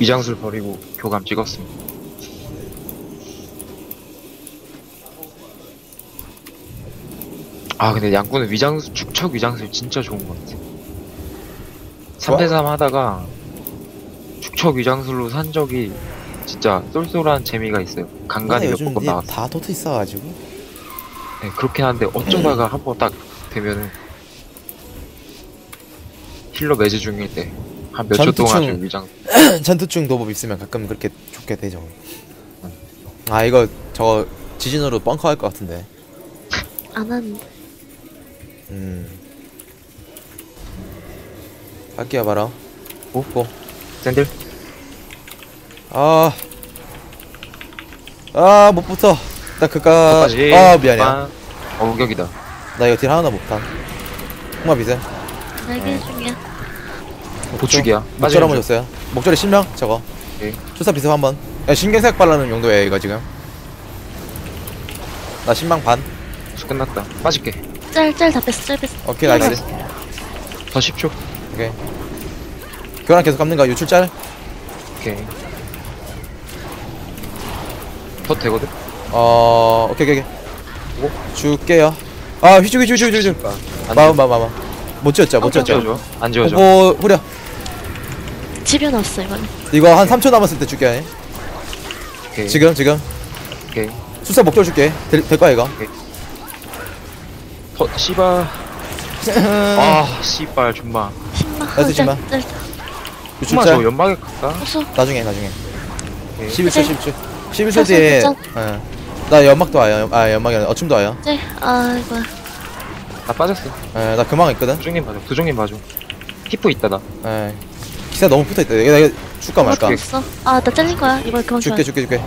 위장술 버리고 교감 찍었습니다. 아 근데 양꾼은 위장술 축척 위장술 진짜 좋은 것 같아. 3대3 하다가 축척 위장술로 산 적이 진짜 쏠쏠한 재미가 있어요. 간간히 몇 요즘 번 나왔어. 다 도트 있어가지고 네, 그렇긴 한데 어쩌다가 한 번 딱 되면은 힐러 매즈 중일 때 한 몇초 전투충. 좀 위장 전투충 도법 있으면 가끔 그렇게 좋게 되죠. 아 이거 저거 지진으로 벙커 할 것 같은데. 안 하는데. 음. 할게요 바로. 오? 고. 샌들 아. 아, 못 붙어. 나 그까. 끝까지 아, 미안해. 빵. 어 우격이다 나 이거 딜 하나 못함. 홍마 비세. 날개 중이야. 보축이야 목줄 한번 줬어요. 목줄에 실명? 저거. 오케이. 출사 비세 한 번. 야, 신경색 발라는 용도야, 이거 지금. 나 신망 반. 끝났다 빠질게 짤, 짤 다 뺐어, 짤 뺐어. 오케이, 나이스. 더 10초 오케이. 교환 계속 감는 거 유출짤? 오케이 더 되거든 어, 오케이, 오케이, 오케이. 오. 줄게요. 아, 휘죽, 휘죽, 휘죽, 휘죽. 안 마음, 마음, 마음. 못 지었죠, 못안 지었죠. 지워줘 안 지워줘 뭐, 후려. 집에 넣었어, 이거는. 이거 한 3초 남았을 때 줄게. 오케이 지금, 지금. 오케이 수사 목줄 줄게. 될, 될 거야, 이거. 더 씨발 아 씨발 존마. 나이스, 짤. 존마 저. 연막에 갈까? 없어. 나중에, 나중에. 오케이 11초, 11초. 11초 짤, 뒤에. 짤, 예. 나 연막도 와요. 아, 연막이 아니라 어춤도 와요. 짤. 아, 이거야. 나 빠졌어 예, 나 금방 있거든. 두종님 봐줘 두종님 봐줘 히프 있다 나 예. 기사 너무 붙어 있다. 내가, 내가 줄까 말까? 이거 없어. 아, 나 잘린 거야. 이거 그만 줘. 줄게, 줄게, 줄게.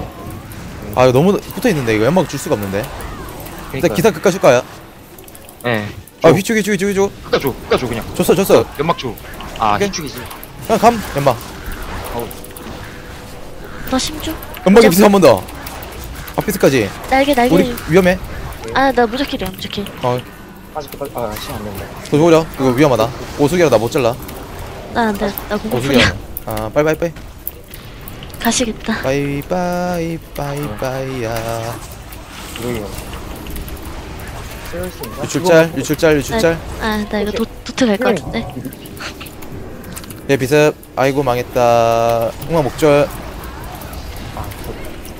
아, 이거 너무 붙어 있는데 이거 연막 줄 수가 없는데. 일단 그러니까 기사 끝까지 줄까요? 예 아, 휘축, 휘축, 휘축, 휘축. 끝까 줘 끝까 줘 그냥 줬어, 줬어. 연막 줘아. 희축이지 그냥 감, 연막. 너 심주? 연막에 비스 한번 더. 앞비스까지. 날개, 날개. 우리 위험해. 아, 나 무적킬이야, 무적킬. 어, 빠질게 빠질 아 시간 안 된다 더 오려. 이거 위험하다. 오수기라 나 못 잘라. 나 안 돼. 나 공포 오수기라. 아, 빠이빠이 빠이. 가시겠다. 빠이빠이 빠이빠이야. 이거 유출짤, 유출짤, 유출짤. 아, 나 이거 도, 도트 갈 것 같은데. 예, 비습. 아이고 망했다. 홍마 목절.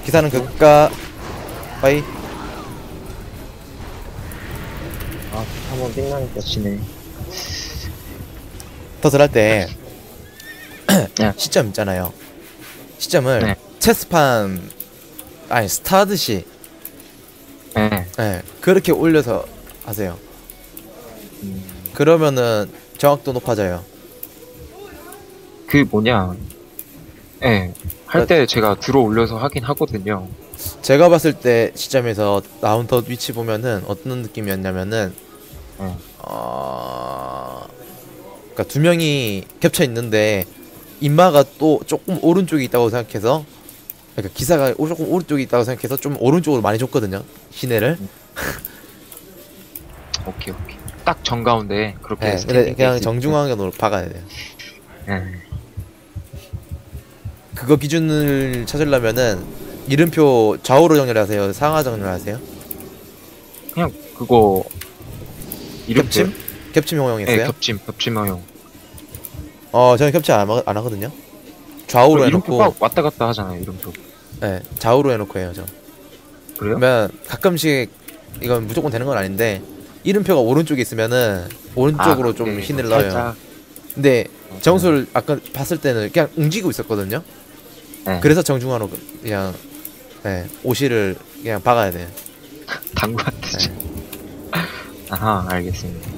기사는 극가. 빠이. 아 한번 띵나니까 지네 덫을 할때 네. 시점 있잖아요. 시점을 네. 체스판 아니 스타듯이 예 예, 그렇게 올려서 하세요. 음, 그러면은 정확도 높아져요. 그 뭐냐 예할때 제가 들어 올려서 하긴 하거든요 제가 봤을 때 시점에서 나온 덫 위치 보면은 어떤 느낌이었냐면은 어. 어 그러니까 두 명이 겹쳐 있는데 인마가 또 조금 오른쪽에 있다고 생각해서 그러니까 기사가 오- 조금 오른쪽에 있다고 생각해서 좀 오른쪽으로 많이 줬거든요 시내를. 오케이 오케이. 딱 정가운데 그렇게 네, 근데 그냥 정중앙으로 박아야 돼요. 예. 그거 기준을 찾으려면은 이름표 좌우로 정렬하세요 상하 정렬하세요? 그냥 그거 이름 겹침 겹침 예 효용했어요? 겹침 겹침 허용 어 저는 겹침 안, 하- 안 하거든요. 좌우로 해놓고. 막 왔다 갔다 하잖아요 이름표. 네 좌우로 해놓고 해요 저. 그래요? 그러면 가끔씩 이건 무조건 되는 건 아닌데 이름표가 오른쪽에 있으면은 오른쪽으로 아, 좀 네, 힘을 넣어요. 살짝. 근데 정수를 아까 봤을 때는 그냥 움직이고 있었거든요. 네. 그래서 정중앙으로 그냥 네, 오시를 그냥 박아야 돼요. 당구한테 네. 아하 알겠습니다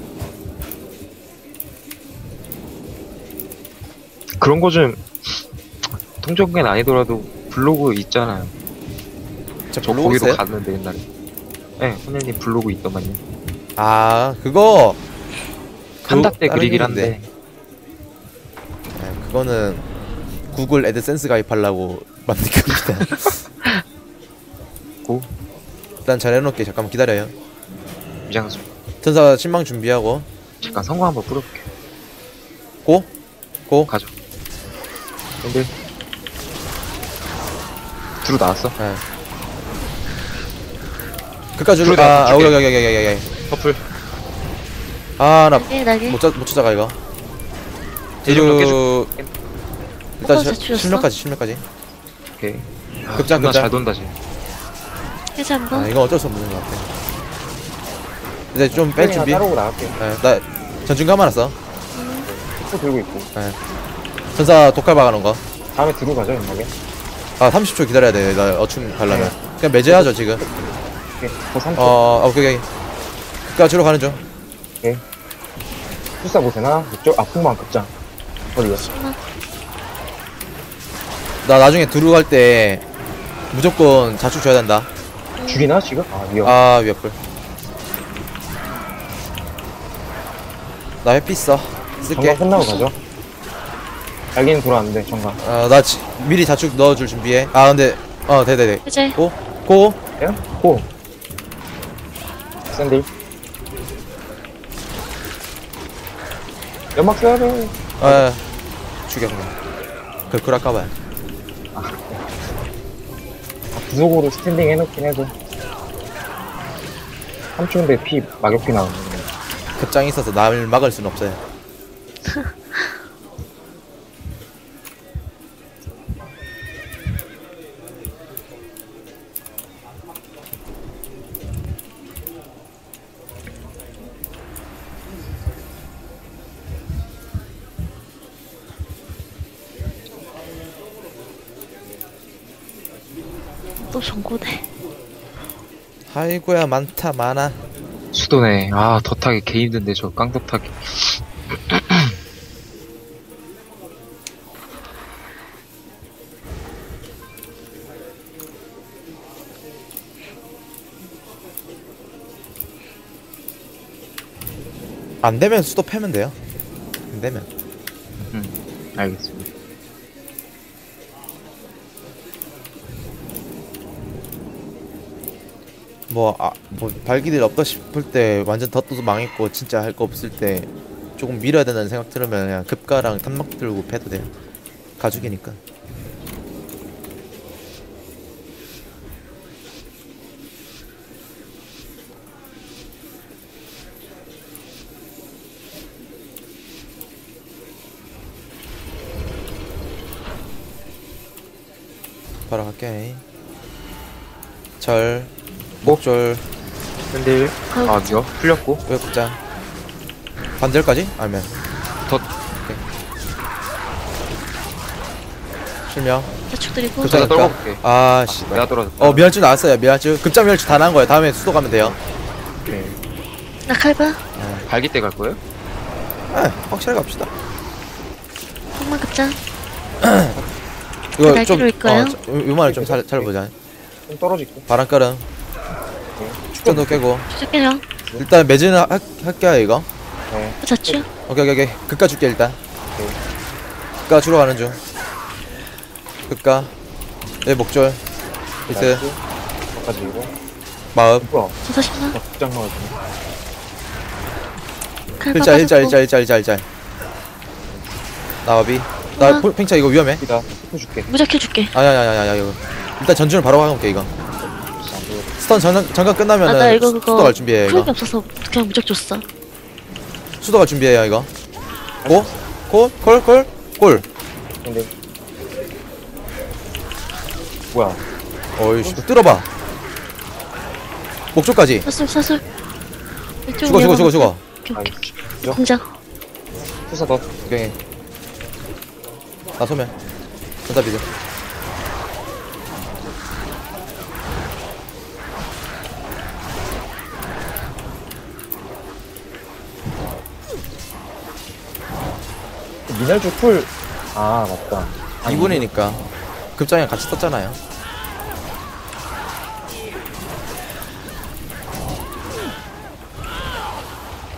그런 거 좀 통정엔 아니더라도 블로그 있잖아요. 저 거기도 있어요? 갔는데 옛날에 네 선생님 블로그 있더만요. 아 그거 다른 그리긴. 한데. 네, 그거는 구글 애드센스 가입하려고 만든 겁니다. 고. 일단 잘 해놓을게. 잠깐만 기다려요. 미장수. 전사 신망 준비하고. 잠깐 성공 한번 뿌려볼게 고? 고? 가죠 근데 들어 나왔어. 예. 끝까지 줄. 들어가, 아, 아, 줄게. 오케이, 오케이, 오케이, 오케이, 오케이. 커플. 아, 나 날개 날개 못, 찾, 못 찾아가, 이거. 대중 몇. 그, 일단 어, 실- 제출했어? 실명까지, 실명까지. 오케이. 아, 급장, 존나 급장. 잘 돈다, 지금. 해제 한번 아, 이건 어쩔 수 없는 것 같아. 이제 좀 뺄 준비. 나갈게. 예, 나 전중 감아놨어. 또 들고 있고. 전사 독칼 박아놓은 거. 다음에 들어가죠, 연막에. 아, 30초 기다려야 돼. 나 어춤 가려면. 그냥 매제하죠, 지금. 오케이. 그 3초. 어, 어, 오케이, 오케이. 주러 가는 중. 수사 보세나? 이쪽 급장. 어디요? 10만 나 나중에 들어갈 때 무조건 자축 줘야 된다. 죽이나, 지금? 아, 위험. 아, 위협불. 나 회피 있어. 쓸게. 정강 끝나고 가죠. 알기는 돌아왔는데, 정강. 어, 나 지, 미리 자축 넣어줄 준비해. 아, 근데, 어, 네네네. 해제 고, 고. 예? 고! 샌디. 연막 써야 돼. 아, 죽여, 그냥. 그, 그럴까봐요. 아, 구속으로 스탠딩 해놓긴 해도. 3초인데 피, 막역피 나오네. 급장이 있어서 날 막을 순 없어요. 아이고야, 많다, 많아. 수도네. 아, 더 타기 개 힘든데, 저 깡더 타기. 안 되면 수도 패면 돼요. 안 되면. 음, 알겠습니다. 뭐, 아, 뭐, 발기딜 없다 싶을 때 완전 덧도도 망했고, 진짜 할 거 없을 때 조금 밀어야 된다는 생각 들으면 그냥 급가랑 탄막 들고 패도 돼요. 가죽이니까. 바로 갈게. 절, 목절, 근데, 아, 미워? 풀렸고. 외국장. 반절까지? 아니면 더- 오케이. 실명. 자축 드리고 급장 내가 할까? 떨궈볼게. 아, 아, 씨. 내가 떨어졌다. 어, 미랄주 나왔어요. 미랄주. 급장 미랄주 다 나온 거예요. 다음에 수도 가면 돼요. 오케이. 나 칼바 발기 때 갈 거예요? 아, 확실하게 갑시다. 흑만 급장 이거 날개로 좀, 일까요? 어, 저- 요- 요만을 좀 잘, 잘 보자. 좀 떨어질게. 바람가름. 축전도 깨고. 추적해요 일단 매진은 할, 할게요, 이거. 네. 자축 오케이, 오케이, 오케이. 극가 줄게, 일단. 오케이. 극가 주러 가는 중. 극가. 네, 목줄. 이스, 나이스. 여기까지 이고 마읍. 뭐야? 전사 10만 나 급장 나왔네. 칼바 일자, 일자, 일자, 일자, 일자, 일자. 나와비. 나. 포- 팽차 이거 위험해. 스프 줄게. 무적해줄게 아야, 야, 야, 야, 이거. 일단 전준을 바로 가볼게, 이거. 스턴 전, 잠깐 끝나면은 아나 이거 그거 수도 갈 준비해, 이거. 없어서 그냥 무적 줬어 수도 갈 준비해요, 이거. 고? 고? 콜? 콜? 골. 근데. 뭐야? 어이씨, 뚫어봐. 목줄까지. 사슬 사슬 이쪽 죽어, 죽어, 죽어, 죽어. 오케이 오케이 아이씨. 오케이 공장 수사 더. 오케이. 나 소면. 전다 비드. 미날주 풀. 아, 맞다. 아, 2분이니까. 급장이랑 같이 떴잖아요.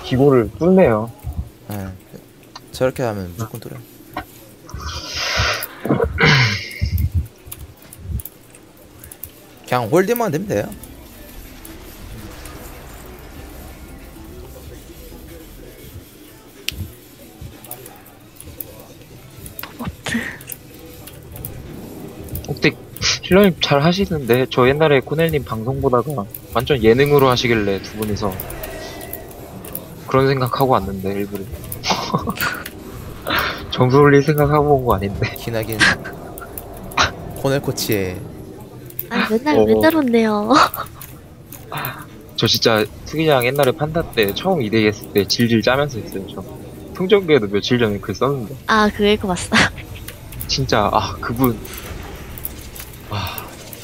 기고를 뚫네요. 예. 저렇게 하면 무조건 뚫어. 그냥 홀딩만 되면 돼요. 힐러님 잘 하시는데 저 옛날에 코넬님 방송 보다가 완전 예능으로 하시길래 두 분이서 그런 생각하고 왔는데 일부러 점수 올릴 생각하고 온 거 아닌데 기나긴 코넬 코치의 아 맨날 어. 맨날 온네요. 저 진짜 투기장 옛날에 판다 때 처음 2대2 했을 때 질질 짜면서 했어요 저 통정교에도 며칠 전에 글 썼는데 아 그거 읽고 봤어. 진짜 아 그분 아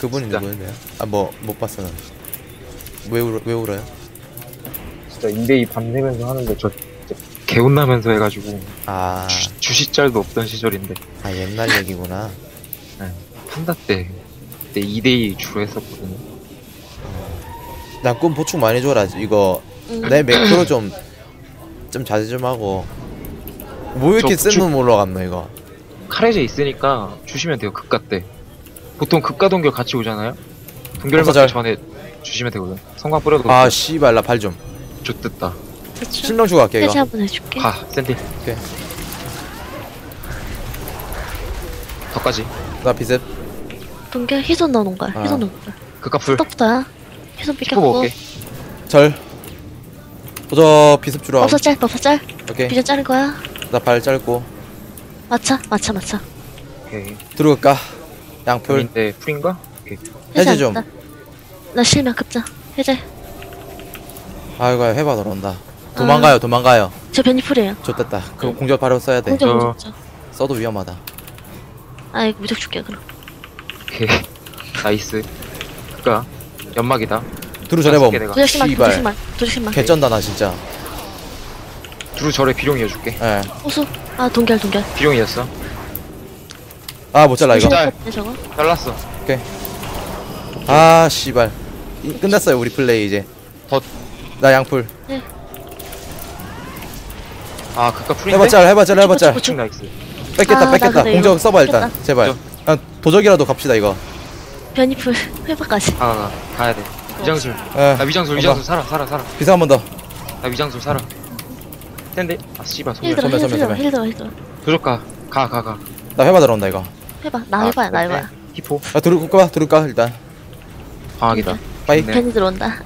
그분이 진짜. 누구였나요? 아 뭐 못 봤어 난. 왜 울어 왜 울어요? 진짜 2대2 밤새면서 하는데 저 진짜 개운나면서 해가지고 아, 주, 주시짤도 없던 시절인데 아 옛날 얘기구나. 판다 때 그때 2대2 주로 했었거든요 난꿈 보충 많이 줘라. 이거 음. 내 매크로 좀좀 자제 좀 하고. 뭐 이렇게 저센 보충- 놈 올라갔노 이거? 카레제 있으니까 주시면 돼요 급가 때 보통 급가 동결 같이 오잖아요 동결 잘. 전에 주시면 되거든 성광 뿌려도 아 씨발 나 발 좀. 그쵸. 신랑 주고 갈게 이거. 한번 해줄게. 가 샌딜 오케이. 더까지 나 비습. 동결 희손 넣어놓은 거야. 아. 희손 넣은 거야. 급가 풀. 희손 키고 삐켰고. 절. 도저 비습 주러. 없어 짤, 없어 짤. 오케이. 비전 자른 거야. 나 발 짧고 맞차, 맞차, 맞차. 오케이 들어갈까? 양풀. 인데 풀인가? 오케이 해제 안 좀. 나 실명 급자. 해제. 아이고 해봐 들어온다. 도망가요 도망가요. 저 변이풀이에요. 좋됐다. 그거 공격 바로 써야 돼. 공정, 어. 공정. 써도 위험하다. 아 이거 무적 줄게 그럼. 오케이 나이스 급가 연막이다 두루 전해봄. 내가 도적심만, 씨발. 도적심만, 도적심만. 개쩐다 나 진짜. 두루 절에 비룡 이어줄게 예. 호수. 아 동결, 동결. 비룡 이었어 아못 잘라 이거. 짤. 네, 저거. 잘랐어 아 씨발. 이- 끝났어요 우리 플레이 이제. 덧. 나 양풀. 아 급가 풀인데? 해봐 짤 해봐 짤 해봐 짤. 우측 나이스 뺏겠다 아, 나 뺏겠다. 근데 공격 이거 써봐 일단. 제발. 저. 그냥 도적이라도 갑시다 이거. 변이풀. 가가 가 가야 돼 위장술 예. 나 위장술. 위장술 살아 살아 살아 비사 한번 더. 나 위장술 살아 샌데 아 씨발 힐 소멸 들어, 소멸, 힐 들어, 소멸. 힐 들어, 힐 들어. 도적 가 가 가 가 나 회바 들어온다 이거. 해봐, 나 해봐야, 나 해봐야. 히포 야 들어올까 들어올까 일단. 방학이다 빠이. 네. 변이 들어온다.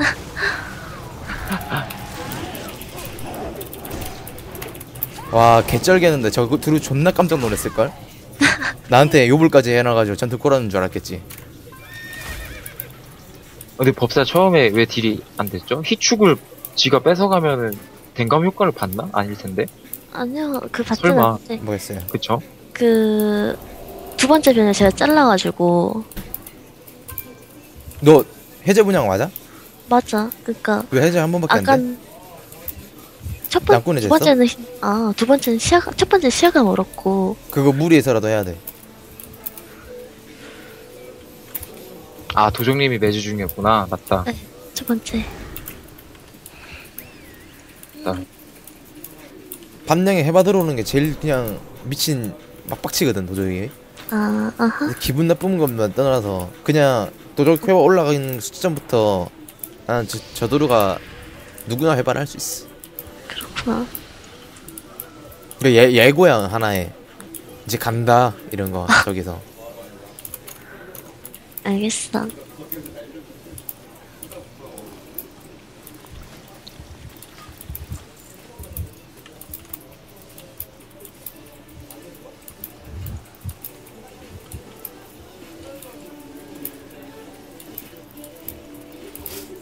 와 개쩔겠는데 저거 두루 존나 깜짝 놀랐을 걸. 나한테 요불까지 해놔가지고 전투 꼬라는 줄 알았겠지. 근데 법사 처음에 왜 딜이 안 됐죠? 희축을 지가 뺏어가면은 댕감 효과를 받나? 아닐 텐데 아니요, 그 설마. 봤잖아. 네. 뭐겠어요? 그쵸? 그 두 번째 변에 제가 잘라가지고 너 해제 분양 맞아? 맞아. 그니까 왜 해제 한 번밖에 안 돼? 첫 번, 양꾼 두 해제했어? 번째는 시- 아, 두 번째는 시야가 첫 번째 시야가 멀었고 그거 무리해서라도 해야 돼. 아 도정님이 매주 중이었구나 맞다 네. 첫 번째 밤양에 해봐 들어오는 게 제일 그냥 미친 막박치거든 도적이. 아, 아하. 기분 나쁜 것만 떠나서 그냥 도적 회화 올라가는 시점부터 나는 저, 저 도루가 누구나 해봐를 할수 있어. 그렇구나. 그 예, 예고야 하나에 이제 간다 이런 거 저기서 알겠어.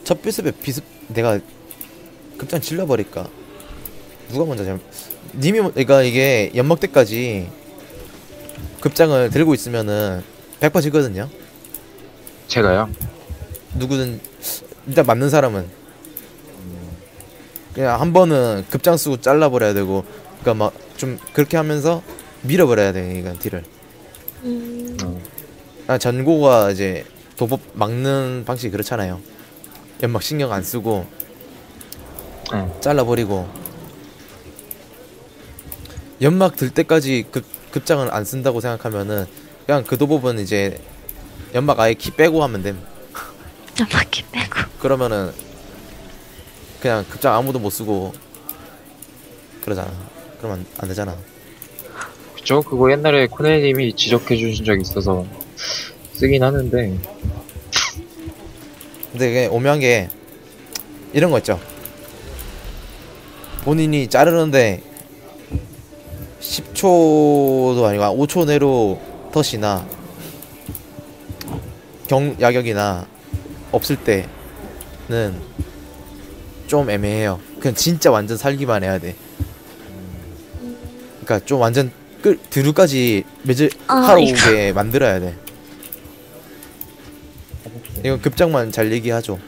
첫 비습에 비습 내가 급장 질러버릴까? 누가 먼저 잘못 님이 먼- 그러니까 이게 연막 때까지 급장을 들고 있으면은 100% 지거든요? 제가요? 누구든 일단 맞는 사람은. 그냥 한 번은 급장 쓰고 잘라버려야 되고 그러니까 막 좀 그렇게 하면서 밀어버려야 돼 이건 딜을. 음, 아, 전고가 이제 도법 막는 방식이 그렇잖아요 연막 신경 안 쓰고 네. 잘라버리고 연막 들 때까지 급, 급장을 안 쓴다고 생각하면은 그냥 그 도법은 이제 연막 아예 키 빼고 하면 됨 연막기 빼고. 그러면은 그냥 급장 아무도 못 쓰고 그러잖아 그러면 안, 안 되잖아 그쵸? 그거 옛날에 코네님이 지적해 주신 적이 있어서 쓰긴 하는데 근데 이게 오묘한 게 이런 거 있죠. 본인이 자르는데 10초도 아니고 한 5초 내로 덫이나 경 야격이나 없을 때는 좀 애매해요. 그냥 진짜 완전 살기만 해야 돼. 그러니까 좀 완전 끌 드루까지 매질 아, 하러. 오게 만들어야 돼. 이건 급장만 잘 얘기하죠.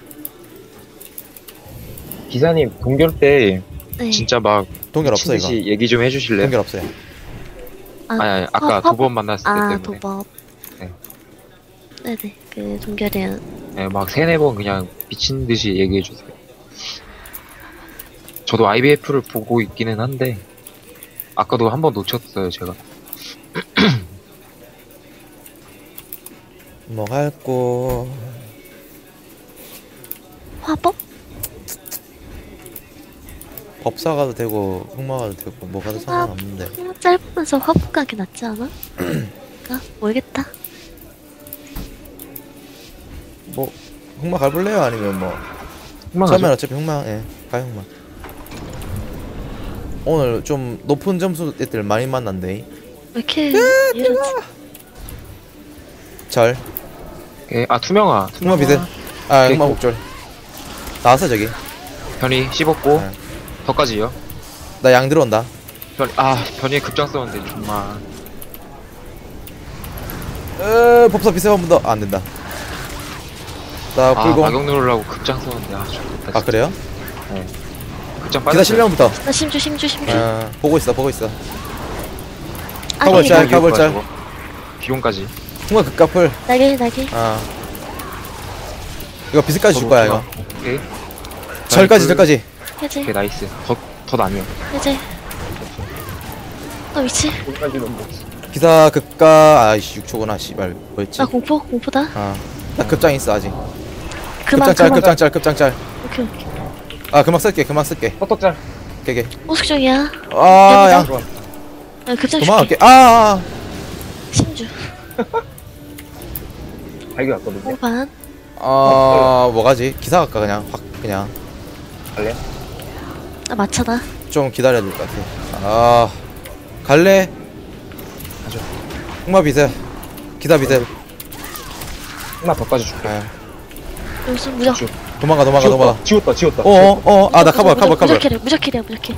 기사님 동결 때 네. 진짜 막 동결 없어 이거. 미친 듯이 얘기 좀 해주실래요? 동결 없어요. 아니, 아니 아까 화- 두번 만났을 때 아, 때문에 도법. 네. 네네. 그 동결이야. 네, 막 세네 번 그냥 미친 듯이 얘기해 주세요. 저도 IBF를 보고 있기는 한데 아까도 한 번 놓쳤어요 제가. 뭐 할고 화법? 법사 가도 되고 흑마 가도 되고 뭐 가도 상관없는데 그냥 짧으면서 화법 가기 낫지 않아? 그니까 모르겠다. 뭐 흑마 가볼래요 아니면 뭐 흑마가죠? 처음엔 어차피 흑마 예 가요 흑마 오늘 좀 높은 점수 애들 많이 만난데 왜 이렇게 이러지? 절 예, 아 투명아. 흑마 비세 아 흑마 목절 나왔어 저기 변이 씹었고 네. 더까지요. 나 양 들어온다 변, 아 변이 급장 썼는데 정말. 에 법사 비세 한번더안 된다 나 아 불공 마경 누르려고 급장 썼는데 아 좋겠다. 아 그래요? 급장 기사 빠졌어요. 실력부터 나 심주 심주 심주. 아 보고 있어 보고 있어 아, 가볼 네, 짤, 네. 가볼 짤. 비용까지. 흑마 극가풀 날개 날개. 아 이거 비스까지 줄 거야 이거 오케이. 절까지 불- 절까지 해제 오케이 나이스. 더더 아니요. 해제. 어 위치. 기사 극가 아이씨 6초구나 씨발 뭐였지 나 공포 공포다. 아나 급장 있어 아직 그만 급장 짤 그만. 급장 짤 급장 짤아 오케이 오케이. 그만 쓸게 그만 쓸게 헛떡짤. 오숙 중이야. 아야 좋아. 나 급장 줄게. 도망갈게 아, 아 심주. 발기 왔거든요. 오반. 아, 뭐가지 기사 갈까 그냥 확 그냥 갈래? 나 마차다. 좀 기다려야 될 것 같아 아 갈래 가죠. 흑마 비세 기사 비세 하나 더까지 줄게. 아, 여기서 무적. 쭉. 도망가 도망가 도망가 지웠다, 지웠다. 어어어 아 나 카버 카버 카버 무적킬이야 무적킬이야 무적킬.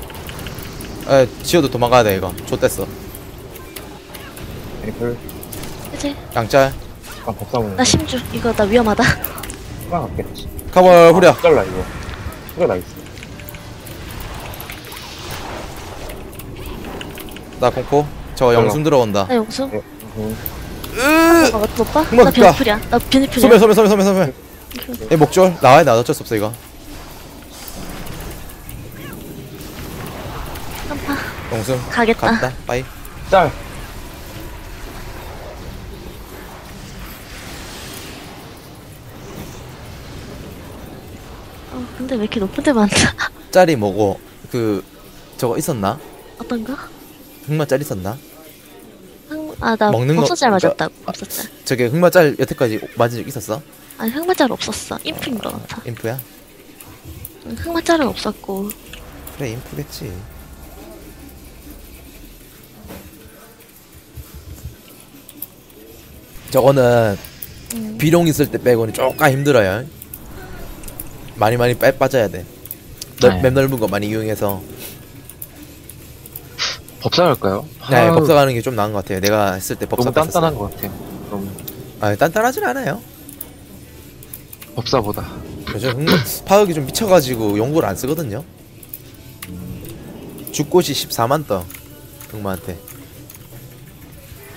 에 지어도 도망가야 돼 이거 좆됐어 애플. 해제. 양짤 아, 법사문. 나 심주. 이거 나 위험하다. 갔겠지. 카버 후려 잘라, 이거. 후려 나이스. 나 공포 저 영순 들어온다 나 영수. 네. 음. 아, 못 봐? 그만 나. 비니풀이야. 나 비니풀이야. 소멸 소멸 소멸 소멸 소멸 에 목줄 나와야 돼 어쩔 수 없어 이거 한파. 영순 가겠다. 갔다 빠이 짤. 근데 왜 이렇게 높은 데 많나? 짤이 뭐고 그 저거 있었나 어떤가? 흑마 짤 있었나 흑... 아, 나 먹는 거- 법사짤 그러니까- 맞았다. 법사짤. 저게 흑마 짤 여태까지 맞은 적 있었어 아니, 흑마짤 없었어. 인프인 것 같아. 인프야 응, 흑마짤은 없었고. 그래 인프겠지 저거는 음. 비룡 있을 때 빼고는 조금 힘들어요 많이 많이 빼 빠져야 돼 넓, 네. 맵 넓은 거 많이 이용해서 법사 할까요? 네 아유, 법사 가는 게 좀 나은 것 같아요 내가 했을 때 법사 너무 단단한 것 같아요. 너무 아 단단하진 않아요 법사보다. 요즘 흑마 파악이 좀 미쳐가지고 연구를 안 쓰거든요 죽꽃이 14만 떠 흑마한테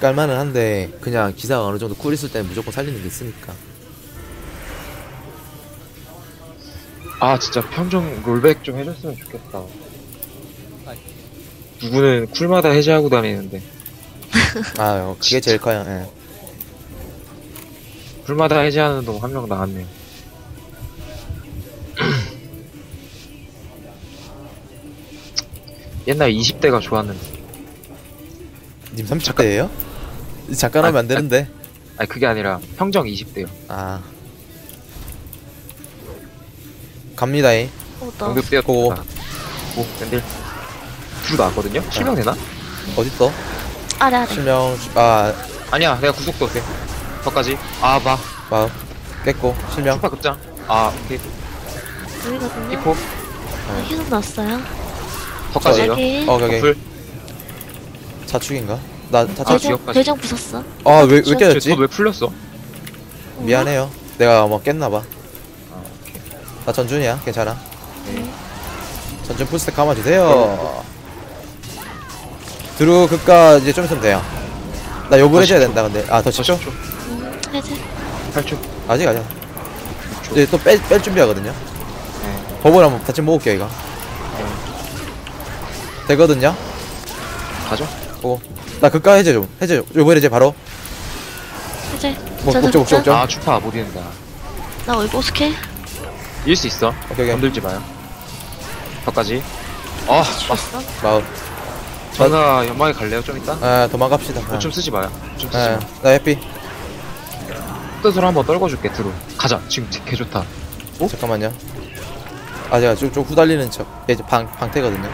깔만은 한데 그냥 기사가 어느 정도 cool 있을 때는 무조건 살리는 게 있으니까 아 진짜 평정 rollback 좀 해줬으면 좋겠다. 누구는 cool마다 해제하고 다니는데 아 어, 그게 제일 커요 예. cool마다 해제하는 놈한명 나왔네요. 옛날 20대가 좋았는데 님 30대예요? 잠깐 하면 안 되는데 아니 그게 아니라 평정 20대요. 아 갑니다 이 어, 나 뛰었다. 고. 오 샌들. 둘 나왔거든요? 실명 되나? 어딨어? 아래 아래. 실명 아 아니야 내가 구속도 돼. 더까지. 아 봐. 마음 깼고 실명 슈퍼 급장. 아 오케이. 여기거든요. 히포. 네, 계속 났어요. 더까지요. 여기. 어 여기 풀. 자축인가? 나 아, 자축 대정 지역까지. 대정 부쉈어. 아왜 왜 깨졌지? 저왜 풀렸어? 미안해요 내가 뭐 깼나봐 아. 나 전준이야 괜찮아 네. 전준 풀스택 감아주세요 드루 극가 이제 좀 있으면 돼요 나 요걸 해줘야 된다 근데 아더 집중? 10초. 음, 해제. 8초. 아직 아직 이제 또뺄뺄 준비하거든요 네. 버블 한번 같이 모을게요 이거 되거든요 가죠. 오. 나 극가 해제 좀 해제 좀 요번 해제 바로 해제. 뭐, 극장. 목적. 아 추파 못 이긴다. 나 얼굴 어떻게? 이길 수 있어. 오케이 오케이 건들지 마요. 더까지. 아 죽었어. 마음 전사 연막에 갈래요 좀 이따? 아 도망갑시다 아. 좀 쓰지 마요. 좀 쓰지 아, 마. 나 해피 뜻으로 한번 떨궈줄게 드루. 가자. 지금 개 좋다. 잠깐만요 아 제가 좀, 좀 후달리는 척 이제 방, 방태거든요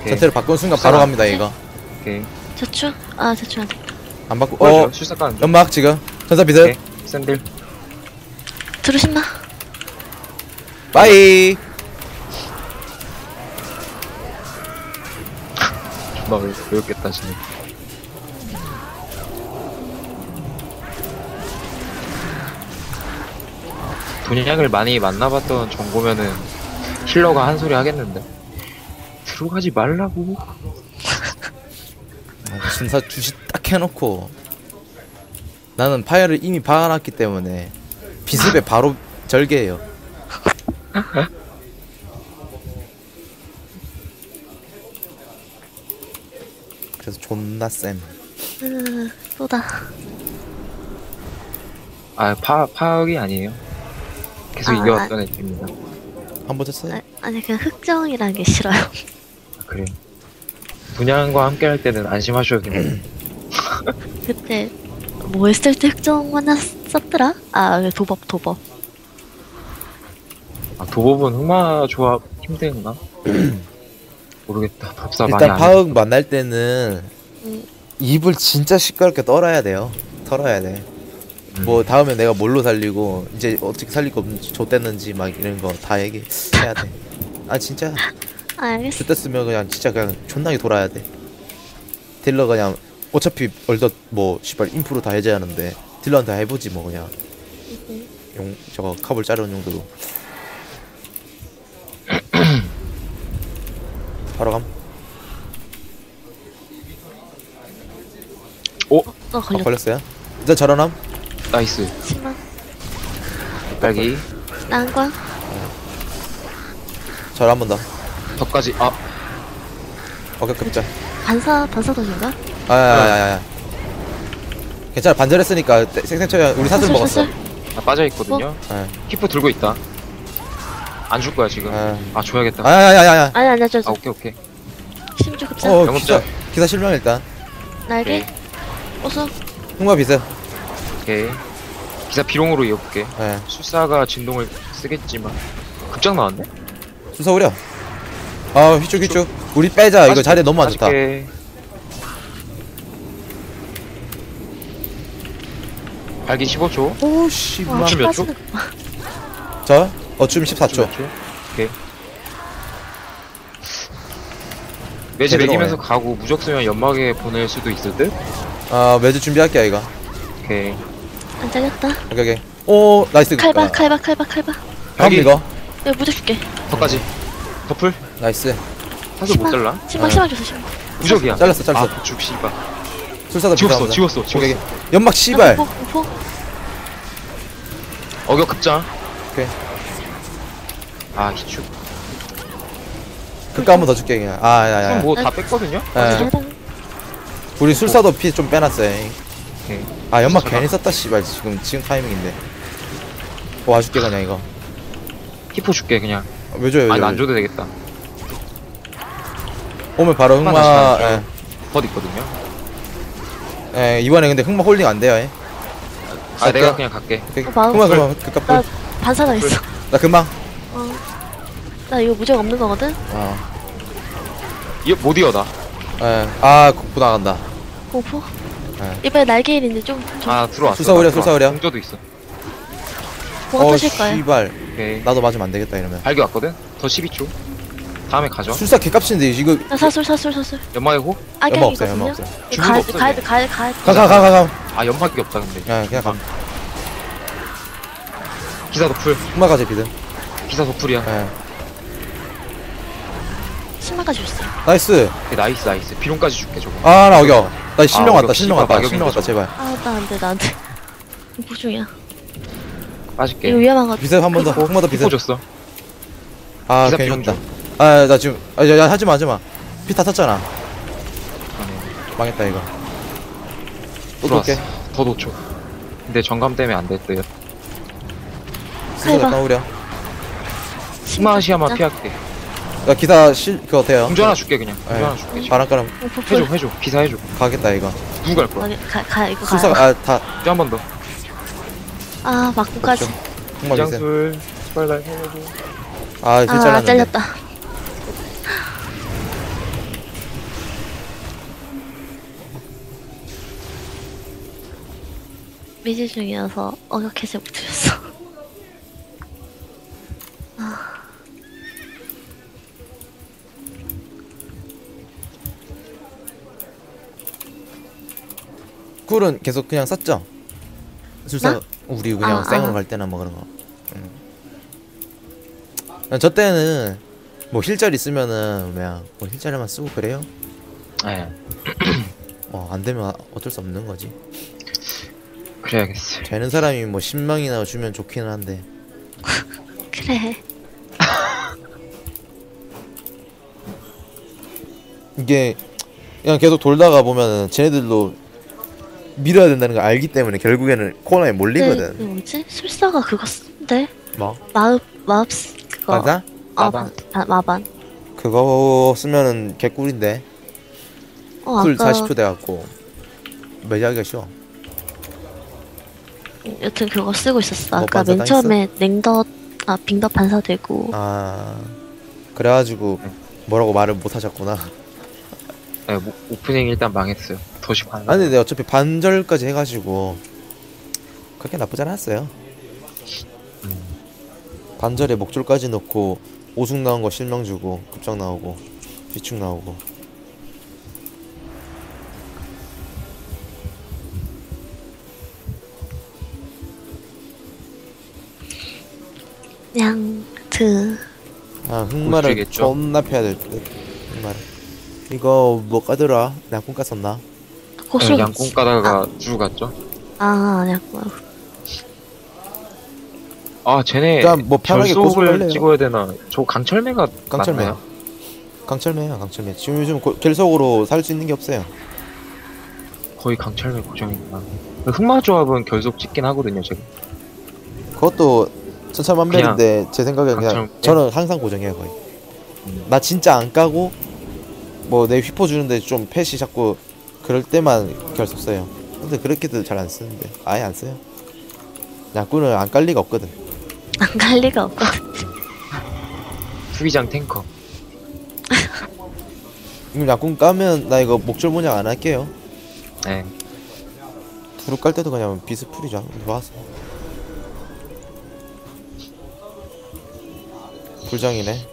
오케이. 전태를 바꾼 순간 바로 아. 갑니다 이거 오케이. 저축. 아 저축 안 돼. 안 바꾸 보여줘. 어 가는 중. 연막 지금 전사 비들 오케이. 샌들. 들으신나? 빠이. 존나 왜 배웠겠다 지금. 돈양을 많이 만나봤던 정보면은 힐러가 한 소리 하겠는데? 들어가지 말라고. 아, 순사 주시 딱 해놓고 나는 파이어를 이미 박아놨기 때문에 비습에 바로 절개해요 그래서 존나 쌤 으, 쏘다. 아 파, 파악이 아니에요 계속 아, 이겨왔던 애입니다 한번 쳤어요? 아, 아니 그냥 흑정이라는 게 싫어요. 아, 그래 분양과 함께 할 때는 안심하셔도 됩니다 그때 뭐 했을 때 흑정만 했- 썼더라? 아그 도법 도법. 아, 도법은 흑마 조합 힘든가? 모르겠다 법사 많이 일단 안 파악 만날 때는 음. 입을 진짜 시끄럽게 떨어야 돼요 털어야 돼 음. 뭐 다음에 내가 뭘로 살리고 이제 어떻게 살릴 거 줬댔는지 막 이런 거 다 얘기해야 돼 아 진짜 아, 알겠어. 줬댔으면 그냥 진짜 그냥 존나게 돌아야 돼 딜러 그냥 어차피 얼덧 뭐 씨발 인프로 다 해제하는데 딜러한테 해보지 뭐 그냥 음. 용 저거 카볼 자르는 용도로 바로 감. 너 어, 걸렸. 걸렸어요? 일단 저런함 나이스. 10만. 딸기. 난광. 절한 번 더. 덕까지. 아. 어깨 급자. 반사 반사동인가? 아야야야야 괜찮아 반절했으니까 생생처럼 우리 사슬 먹었어. 나 빠져 있거든요. 아, 히프 들고 있다 안 줄 거야 지금. 아. 아 줘야겠다. 아야야야야 아니 아니야 저, 아저 오케이 오케이. 심주 급사. 어. 영업자. 기사 기사 실명 일단. 날개. 어서. 흑마 비스 오케이. 기사 비롱으로 이어볼게. 예 술사가 진동을 쓰겠지만. 급장 나왔네? 수사 우려. 아 휘쭉 휘쭉. 우리 빼자. 이거 자리 너무 안 좋다. 발기 15초? 오씨 와, 마춤몇 빠지는- 저 어춤 14초 오케이 제대로 매기면서. 가고 무적 쓰면 연막에 보낼 수도 있을 듯? 아 매주 준비할게 이거 오케이 안 잘렸다. 오케이 오케이 오 나이스 칼바 아, 칼바 칼바 칼바. 다음 이거 여기 무적 줄게. 더까지 더풀 나이스 사슬 못 잘라 신망 아. 신망 줬어 신망. 무적이야 잘랐어, 잘랐어. 아 죽 씨발 술사도 지웠어 비싸 지웠어 오케이, 지웠어 오케이. 연막 씨발 나 공포 공포. 어격 급장 오케이. 아 희축 그까 한번 더 줄게 그냥 아야야 그럼 뭐다 뺐거든요? 예. 일단 우리 술사도 피 좀 빼놨어요 오케이 아 연막. 괜히 썼다 씨발 지금 지금 타이밍인데 어, 와줄게 그냥 이거 히포 줄게 그냥 어, 왜 줘요 왜 아니 줘요 안 줘도 되겠다 오면 바로 흑마 다시 예. 덧 있거든요 예, 이번에 근데 흑마 홀딩 안 돼요 예. 아 내가 그냥 갈게 오케이. 어, 마음- 그만 나 불. 반사가 있어. 나 금방. 어. 나 이거 무적 없는 거거든? 어. 이거 못 이어 나 예. 아 국부 나간다. 공포? 네. 이번에 날개일인데 좀, 좀 아 들어왔어 술사 오랴, 나 들어왔어. 술사 오랴. 공조도 있어 보고 어 뜨실 거예요. 씨발. 오케이 나도 맞으면 안 되겠다 이러면. 발기 왔거든? 더 12초 다음에 가죠 술사 개값인데 이거 나 사술, 사술, 사술. 연막의 호? 연마 없어요. 연마 악양이거든요? 없어요. 주문도 가야 돼, 없어, 가야. 돼, 가야 돼, 가야 돼. 가 가 가 가 가. 아 연막이 없다 근데 야 그냥 가. 기사 도 풀 흑마 가자 비든. 기사 도풀이야 예. 신발까지 줬어요. 나이스. 오케이, 나이스 나이스 비룡까지 줄게 저거 아 나 어겨. 나 실명 아, 왔다. 어겨. 실명 씨발, 왔다. 실명 왔다. 제발. 아, 나 안 돼, 나안 돼. 공포 중이야. 빠질게 이거 위험한 거. 비세 한번 더. 흑마 더 비세. 비포 줬어 아 괜히 비용 줬다. 아 나 지금 아, 야, 야 하지 마 하지 마. 피 다 탔잖아. 망했다 이거. 또 들어왔어 돌게. 더 놓쳐 근데 정감 때문에 안 됐대요 스스로 해봐. 까우려. 스마시아만 진짜? 피할게 나 기사 실 그거 돼요. 공조 하나 줄게 그냥 공조 네. 하나 줄게 바람 가람 공포 해줘 풀. 해줘 기사 해줘 가겠다 이거. 누구 갈 거야? 가, 가, 가, 이거 술사 가요. 아다 이제 한 번 더 아, 막고까지. 흑마 비세. 이장술 제발 날 해줘 아 아, 실잘랐는데. 잘렸다. 미지 중이어서 어격해서 못 드렸어. 꿀은 계속 그냥 썼죠? 술사 나? 우리 그냥 아, 생으로 아. 갈 때나 뭐 그런 거. 음. 저 때는 뭐 힐짤 있으면은 그냥 뭐 힐짤만 쓰고 그래요. 네 뭐안 되면 어쩔 수 없는 거지. 그래야겠어 되는 사람이 뭐 10명이나 주면 좋기는 한데. 그래. 이게 그냥 계속 돌다가 보면은 쟤네들도 밀어야 된다는 걸 알기 때문에 결국에는 코너에 그, 몰리거든. 그 뭐지? 술사가 그거 쓴데? 뭐? 마읍, 마읍, 그거. 맞아? 어, 마반. 마, 마반. 그거 쓰면은 개꿀인데. 어, cool 아까 40초 돼갖고 메즈하기가 쉬워. 여튼 그거 쓰고 있었어. 뭐 아까 맨? 처음에 냉덧, 아, 빙덫 반사되고. 아 그래가지고 뭐라고 말을 못 하셨구나. 네, 뭐, 오프닝 일단 망했어요 도시 반 아니 근데 어차피 반절까지 해가지고 그렇게 나쁘지 않았어요. 반절에 목줄까지 넣고 오숙 나온 거 실명 주고 급장 나오고 비축 나오고 양트. 아 흑마를? 존나 패야 될 듯. 흑마를 이거 뭐 까더라? 양꾼 깠었나? 고수. 네, 양궁 까다가 주 갔죠 아, 아니야. 뭐, 아 쟤네 그냥 뭐 편하게 결속을 할래요. 찍어야 되나 저 강철매가 강철매. 맞나요? 강철매야 강철매. 지금 요즘 고- 결석으로 살 수 있는 게 없어요. 거의 강철매 고정이구나 흑마 조합은 결속 찍긴 하거든요 제가 그것도 천차만별인데 제 생각엔 그냥 저는 항상 고정해요 거의. 음. 나 진짜 안 까고 뭐 내 휘포 주는데 좀 패시 자꾸 그럴 때만 결속 써요. 근데 그렇게도 잘 안 쓰는데 아예 안 써요. 양꾼을 안깔 리가 없거든. 안 갈 리가 없거든. 투기장 탱커 이거 양꾼 까면 나 이거 목줄 문양 안 할게요. 네 두루 깔 때도 그냥 비스풀이죠. 좋았어. 불정이네.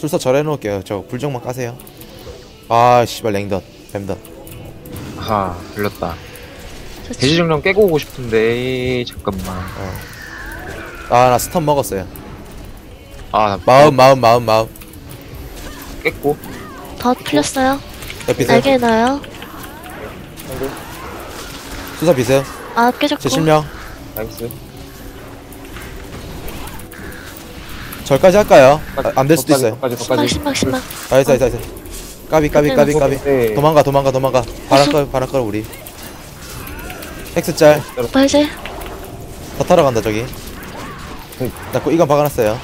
술사 절해 놓을게요. 저 불정만 까세요. 아 씨발 랭덧 뱀덧. 아하 불렀다 좋지. 대지정령 깨고 오고 싶은데 잠깐만 아나 스턴 먹었어요. 아 마음 마음 마음 마음. 깼고 더 풀렸어요. 비세 날개 넣어요. 수사 비세 아, 깨졌고. 제 실명 nice 절까지 할까요? 안될 수도 있어요. 까지 신망, 신망, 신망. nice nice nice 까비 까비 까비 까비 네. 도망가 도망가 도망가 바람걸 바람걸 우리 엑스 짤 해제. 더 타러 간다 저기 나그 이건 박아놨어요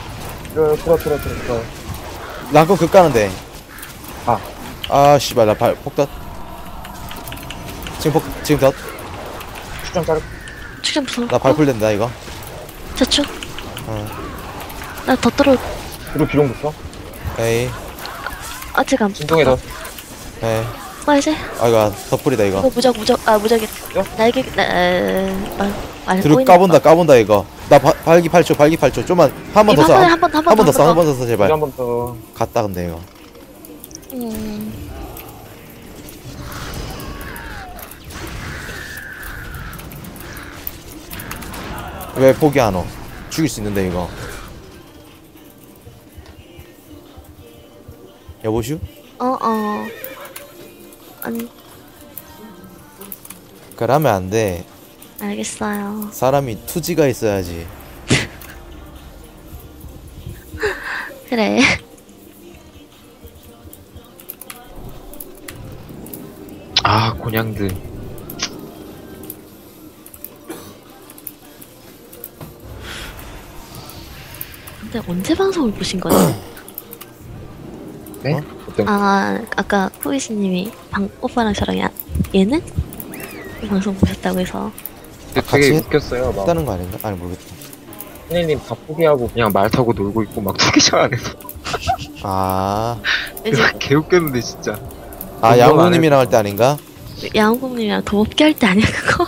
풀어 풀어 풀어 풀어 풀어 나 그거 극 가는데 아. 아 씨발 나 발 폭덧 지금 폭 지금 덧 축전 자르. 축전 무서워. 나 발풀 된다 이거 자축. 어. 나 더 떨어. 뒤로 비룡부터. 에이 아직 안. 진동에 더. 에이 빠 이제. 아 이거 덧풀이다 이거 이거 무적 무적 아 무적이. 어? 날개 나말 말. 들어 까본다 까본다 이거 나 바, 발기 8초 발기 8초 좀만 한 번 더 써한 한번 더, 번더 써 한 번 더 써 제발 한번 더. 갔다 근데 이거 음. 왜 포기 안 오? 죽일 수 있는데 이거 여보슈? 어 어. 아니 그러면 안돼 알겠어요. 사람이 투지가 있어야지 그래. 아 곤양들 근데 언제 방송을 보신 거지? 네? 어? 어떤 아 아까 후이스님이 방 오빠랑 저랑 야, 얘는 이 방송 보셨다고 해서. 근데 같이 되게 했- 웃겼어요 막. 했다는 거 아닌가? 아니 모르겠다. 신혜님 다 포기하고 그냥 말 타고 놀고 있고 막 투기장 안에서. 아, 이제 개 웃겼는데 진짜. 아 운동 안 양구님이랑 할 때 아닌가? 양홍님이랑 도업기 할때 아니야 그거?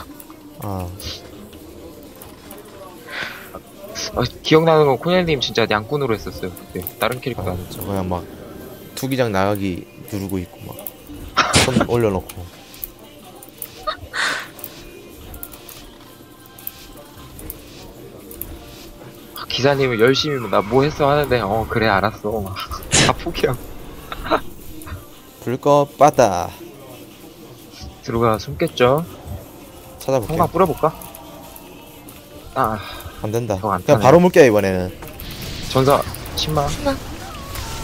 아. 아, 기억나는 건 코넬님 진짜 양꾼으로 했었어요 그때. 다른 캐릭터 아, 아니고 저 그냥 막 투기장 나가기 누르고 있고 막 손 올려놓고. 아, 기사님은 열심히 나 뭐 했어 하는데 어 그래 알았어. 막 다 포기하고. 불꺼 빠다 들어가 숨겠죠? 찾아볼게 성광 뿌려볼까? 아 안 된다. 저거 안 그냥. 바로 물게 이번에는. 전사 10만 신나.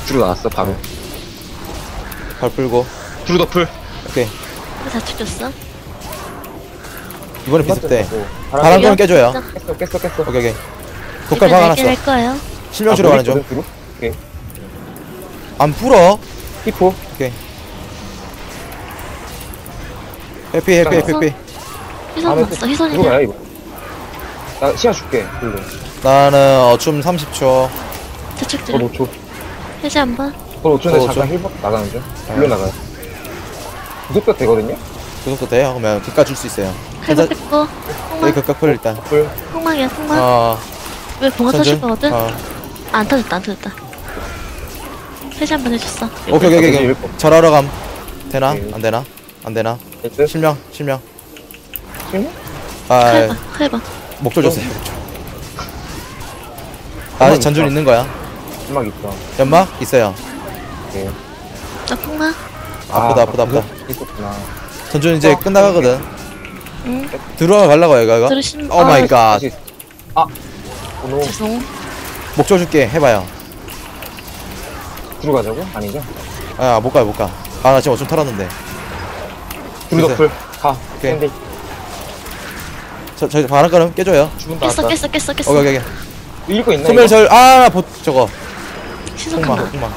주로 나왔어 바로. 네. 발 풀고 주로 더풀 오케이 다 죽였어? 이번에 비슷해 바람 바람 끄면 깨줘요 깼어 깼어 깼어. 오케이 오케이 독갈 박아놨어 할 거예요. 실명 치러 가는 중 뒤로. 안 풀어 히포. 해피 해피 해피 해피 희선 났어. 희선이 가야 이거. 나 시야 줄게. 나는 어춤 30초 자축 더들 5초. 해제 한 번. 더 5초인데 더 잠깐 힐박 나가는 중. 불로 나가요. 구속도 되거든요. 그 정도 돼요? 그러면 극가 줄 수 있어요 칼바 뺐고. 여기 폭망. 극가 풀 일단 불. 폭망이야 폭망. 어왜 봉화 터질 거거든? 어 아, 안 터졌다 안 터졌다. 해제 한번 해줬어. 오케이 오케이 오케이 일곱. 절하러 감 되나? 오케이. 안 되나? 안 되나? 됐어. 실명 실명 실명? 아 칼바 칼바. 목조 줬어요 아직 전준 있는 거야 음악 있어. 연막 있어요 오케이. 나 폭망. 아프다, 아프다, 아프다. 있었구나. 전준 이제 어, 끝나가거든 응. 들어가 갈라고 이거 이거 들으신. 오 마이 갓 다시. 아. 오노 죄송. 목조 줄게 해봐요 들어가자고? 아니죠? 아 못 가요 못 가 아 나 지금 어좀 털었는데. 덮을. 가. 오케이. 샌디. 저, 저 바람 끄름 깨줘요 주문 깼어. 깼어 깼어 깼어. 오케이 오케이 오케이 읽고 있나? 소멸 이거? 절 아 보 저거 시선 간다. 폭망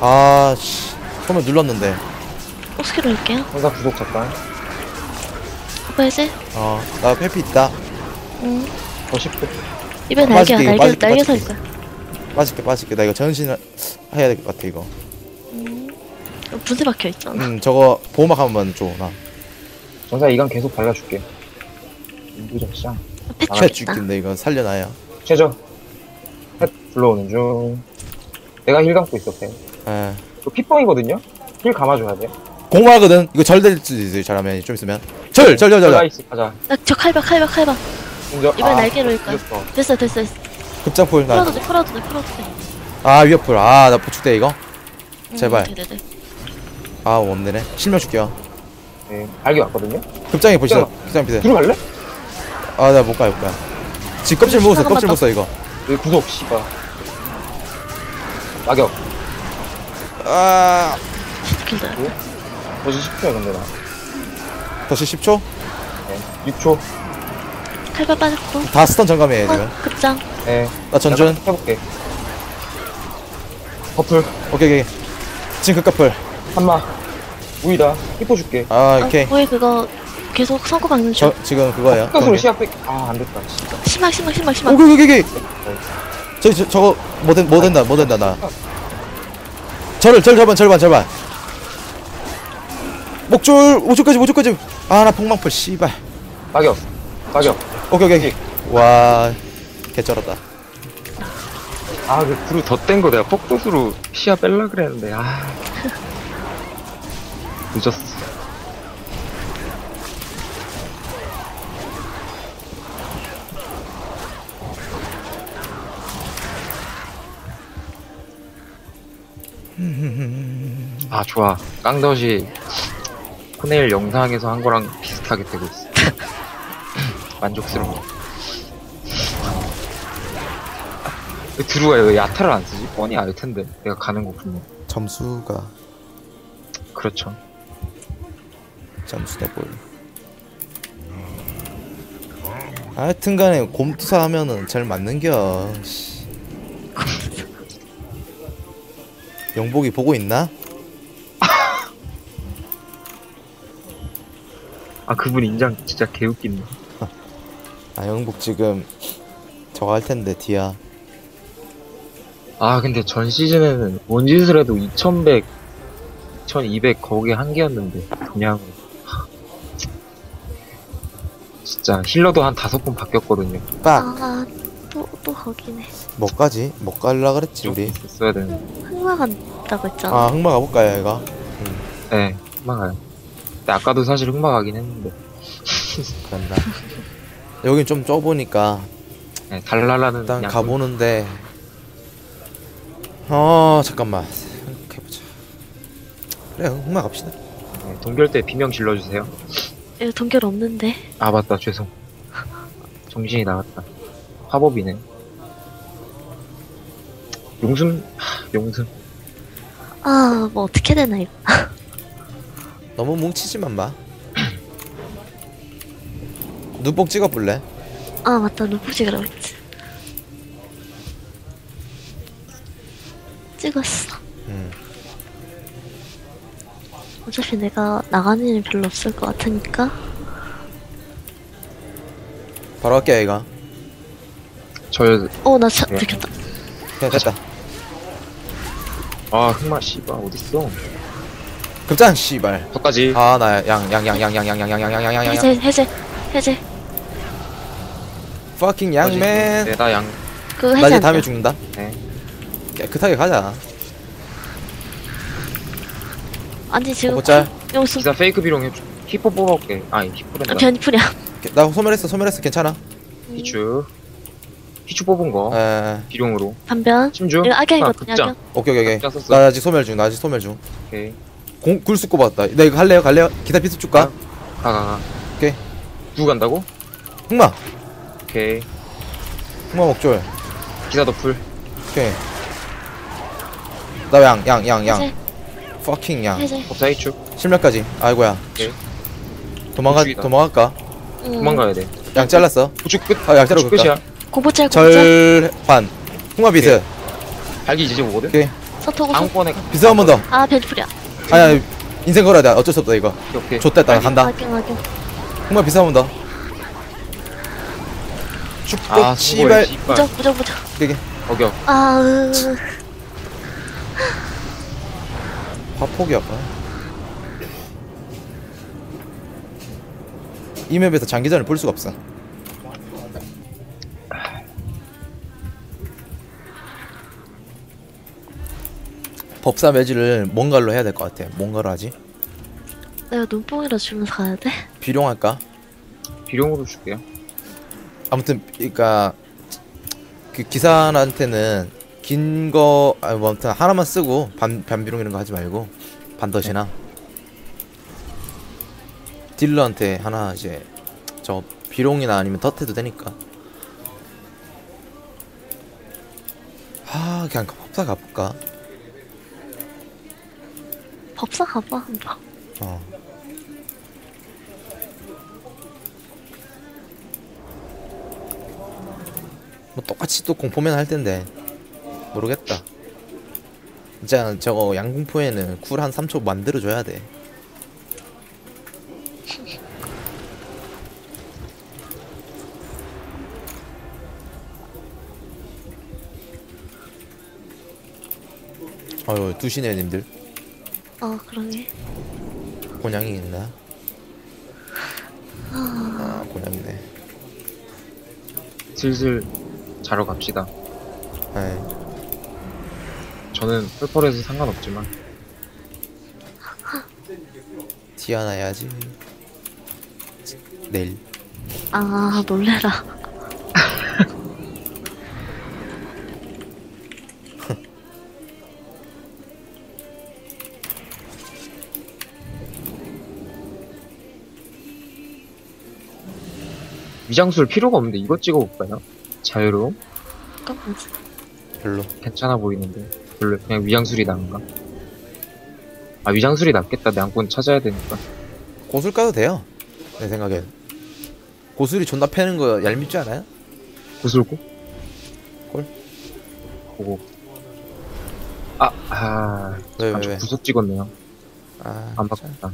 아씨 소멸 눌렀는데 옥스키로 할게요. 전사 구속 잠깐. 어나 페피 있다 응. 더 10분. 입에 날개야 빠질게, 이거 날개 빠질게, 날개 서 빠질게. 있을 거야. 빠질게 빠질게 나 이거 전신 해야 될 것 같아 이거 음. 분쇄 박혀 있잖아. 음 저거 보호막 한번 줘나 전사 이간 계속 발라줄게. 시장. 패치 펫 있다. 죽긴데 이거 살려놔요 최저. 햇 불러오는 중. 내가 힐 감고 있었대. 에그 핏뻥이거든요? 힐 감아줘야 돼. 공마거든 이거 절될 수도 있어요 잘하면 좀 있으면 절 절 절절 라이스 가자. 나 저 칼바 칼바 칼바. 먼저. 이번엔 날개로 일까? 늦었어. 됐어 됐어 됐어. 급장풀 풀어도 돼 풀어도 돼 풀어도 돼. 나아 위협풀 아나 보축대 이거 음, 제발. 네네네. 아 없네네 실명 줄게요 네. 알게 왔거든요? 급장에 보시죠 있잖아. 급장 비세 뒤로 갈래? 아나 못 가요 못 가요 지금 껍질 먹었어 껍질 먹었어 이거 여기 구속, 씨발. 낙엽. 아 킬드. 벌써 10초야, 근데 나. 다시 10초 네. 6초. 칼바 빠졌고. 다 스턴 점검해요 지금 어, 급장. 네. 나 전준 약간 해볼게. 버플. 오케이 오케이 지금 급가풀 한마. 우이다. 히포 줄게. 아 아, 오케이 거의 그거 계속 선고 박는 중. 저 지금 그거예요. 뺏, 아, 안 됐다, 진짜. 심각 심각 심각 심각. 오케이 오케이 오케이. 저, 저 저거 뭐, 된, 뭐 된다 뭐 된다 나. 절을 절 절반 절반 절반. 목줄 목줄까지 목줄까지. 아 나 폭망풀 씨발. 빠겨. 빠겨. 오케이 오케이 오케이. 와 개쩔었다. 아, 그 구루 덧댄 거 내가 폭도수로 시야 뺄라 그랬는데, 아. 늦었어. 아, 좋아. 깡덧이 코네일 영상에서 한 거랑 비슷하게 되고 있어. 만족스러워. 왜 드루가 왜 야타를 안 쓰지? 뻔히 알 텐데. 내가 가는 거 분명. 점수가 그렇죠. 점수대 보이. 하여튼간에 곰투사 하면은 잘 맞는겨. 씨. 영복이 보고 있나? 아, 그분 인장 진짜 개웃긴네. 아 영복 지금 저거 할 텐데 디아. 아, 근데 전 시즌에는 뭔 짓을 해도 2100, 2200 거기에 한계였는데, 그냥. 진짜 힐러도 한 다섯 번 바뀌었거든요. 빡. 아 또 또 거기네. 뭐까지? 뭐 깔라 그랬지 좀 우리? 있었어야 되는데. 흑마 간다고 했잖아. 아 흑마 가볼까요 얘가? 네, 흑마 가요. 근데 아까도 사실 흑마 가긴 했는데. 그런다. 여긴 좀 좁으니까 네, 달랄라는 일단 양분- 가보는데. 어 잠깐만 생각해보자. 그래 흑마 갑시다. 네, 동결 때 비명 질러주세요. 여기 동결 없는데. 아, 맞다. 죄송. 정신이 나갔다. 화법이네. 용숨? 하, 용숨. 아 뭐 어떻게 되나 이거. 너무 뭉치지만 마. 눈뽕 찍어볼래? 아 맞다 누구지라고 했지. 찍었어. 응. 어차피 내가 나가는 일은 별로 없을 것 같으니까. 바로 할게 얘가. 저, 어나 차 네. 들켰다. 그냥 됐다. 아, 흑마 씨발, 어딨어? 급장 씨발. 저까지. 아나 양양양 양 양 양 양 양 양 양 양 양 해제 해제 해제. fucking 양맨. 네, 나 양. 그나 해제 이제 안 다음에 돼. 죽는다. 네. 깨끗하게 가자. 아니 지금 보자. 용수 기사 페이크 비룡 해줘. 히포 뽑아올게. 아니, 히포랜다. 아, 변이풀이야. 나 소멸했어 소멸했어 괜찮아. 히추. 히추 뽑은 거. 에 비룡으로. 반변. 심주. 이거 악양이거든요. 아, 극장. 악양. 오케이 오케이 오케이. 나 아직 소멸 중. 나 아직 소멸 중. 오케이. 공 굴수 꼽았다. 나 이거 할래요 갈래요? 기타 피스 줄까? 가, 가, 가. 오케이. 누구 간다고? 흑마. 오케이. 흑마 목줄. 기사 더풀. 오케이. 나 양 양 양 양. fucking 양. 해제. 법사 히추. 실명까지. 아이고야. 오케이. 도망가 우측이다. 도망갈까? 음, 도망가야 돼. 양 잘랐어. 우측 끝. 아, 약자로 우측 갈까? 끝이야. 고보짤 고보짤. 절환. 흑마 비스. 발기 이제 오거든? 오케이. 서토고 다음번에 가. 비스 한 번 더. 아 변이풀이야. 아니 아니 인생 걸어야 돼. 어쩔 수 없다 이거. 오케이, 오케이. 발기. 간다. 한번 더. 축복 아, 씨발. 씨발. 무적 무적 무적. 되게 어겨. 아 으. 화폭이 아파. 이 맵에서 장기전을 볼 수가 없어. 법사 매지를 뭔가로 해야 될 것 같아. 뭔가로 하지? 내가 눈뽕이라 주면서 가야 돼? 비룡할까? 비룡으로 줄게요. 아무튼 그러니까 그 기사한테는 긴 거 아니 뭐 아무튼 하나만 쓰고 반 반비룡 이런 거 하지 말고 반덧이나 딜러한테 하나 이제 저 비룡이나 아니면 덧해도 되니까 아 그냥 법사 가볼까 밥 사가봐. 한번 어. 뭐 똑같이 또 공포면 할 텐데. 모르겠다. 진짜 저거 양궁포에는 쿨 한 3초 만들어줘야 돼. 아유 두시네 님들. 어 그러게. 곤양이 있나? 아 곤양이네 슬슬 자러 갑시다. 네. 저는 펄펄해서 상관없지만 티 하나 해야지 내일 아 놀래라. 위장술 필요가 없는데 이거 찍어볼까요? 자유로움? 별로 괜찮아 보이는데 별로 그냥 위장술이 나은가? 아 위장술이 낫겠다 내 양권 찾아야 되니까 고술 까도 돼요 내 생각엔 고술이 존나 패는 거 얄밉지 않아요? 구슬고? 꼴? 보고 아, 아, 왜, 아, 왜? 구석 찍었네요 아, 안. 바꿨다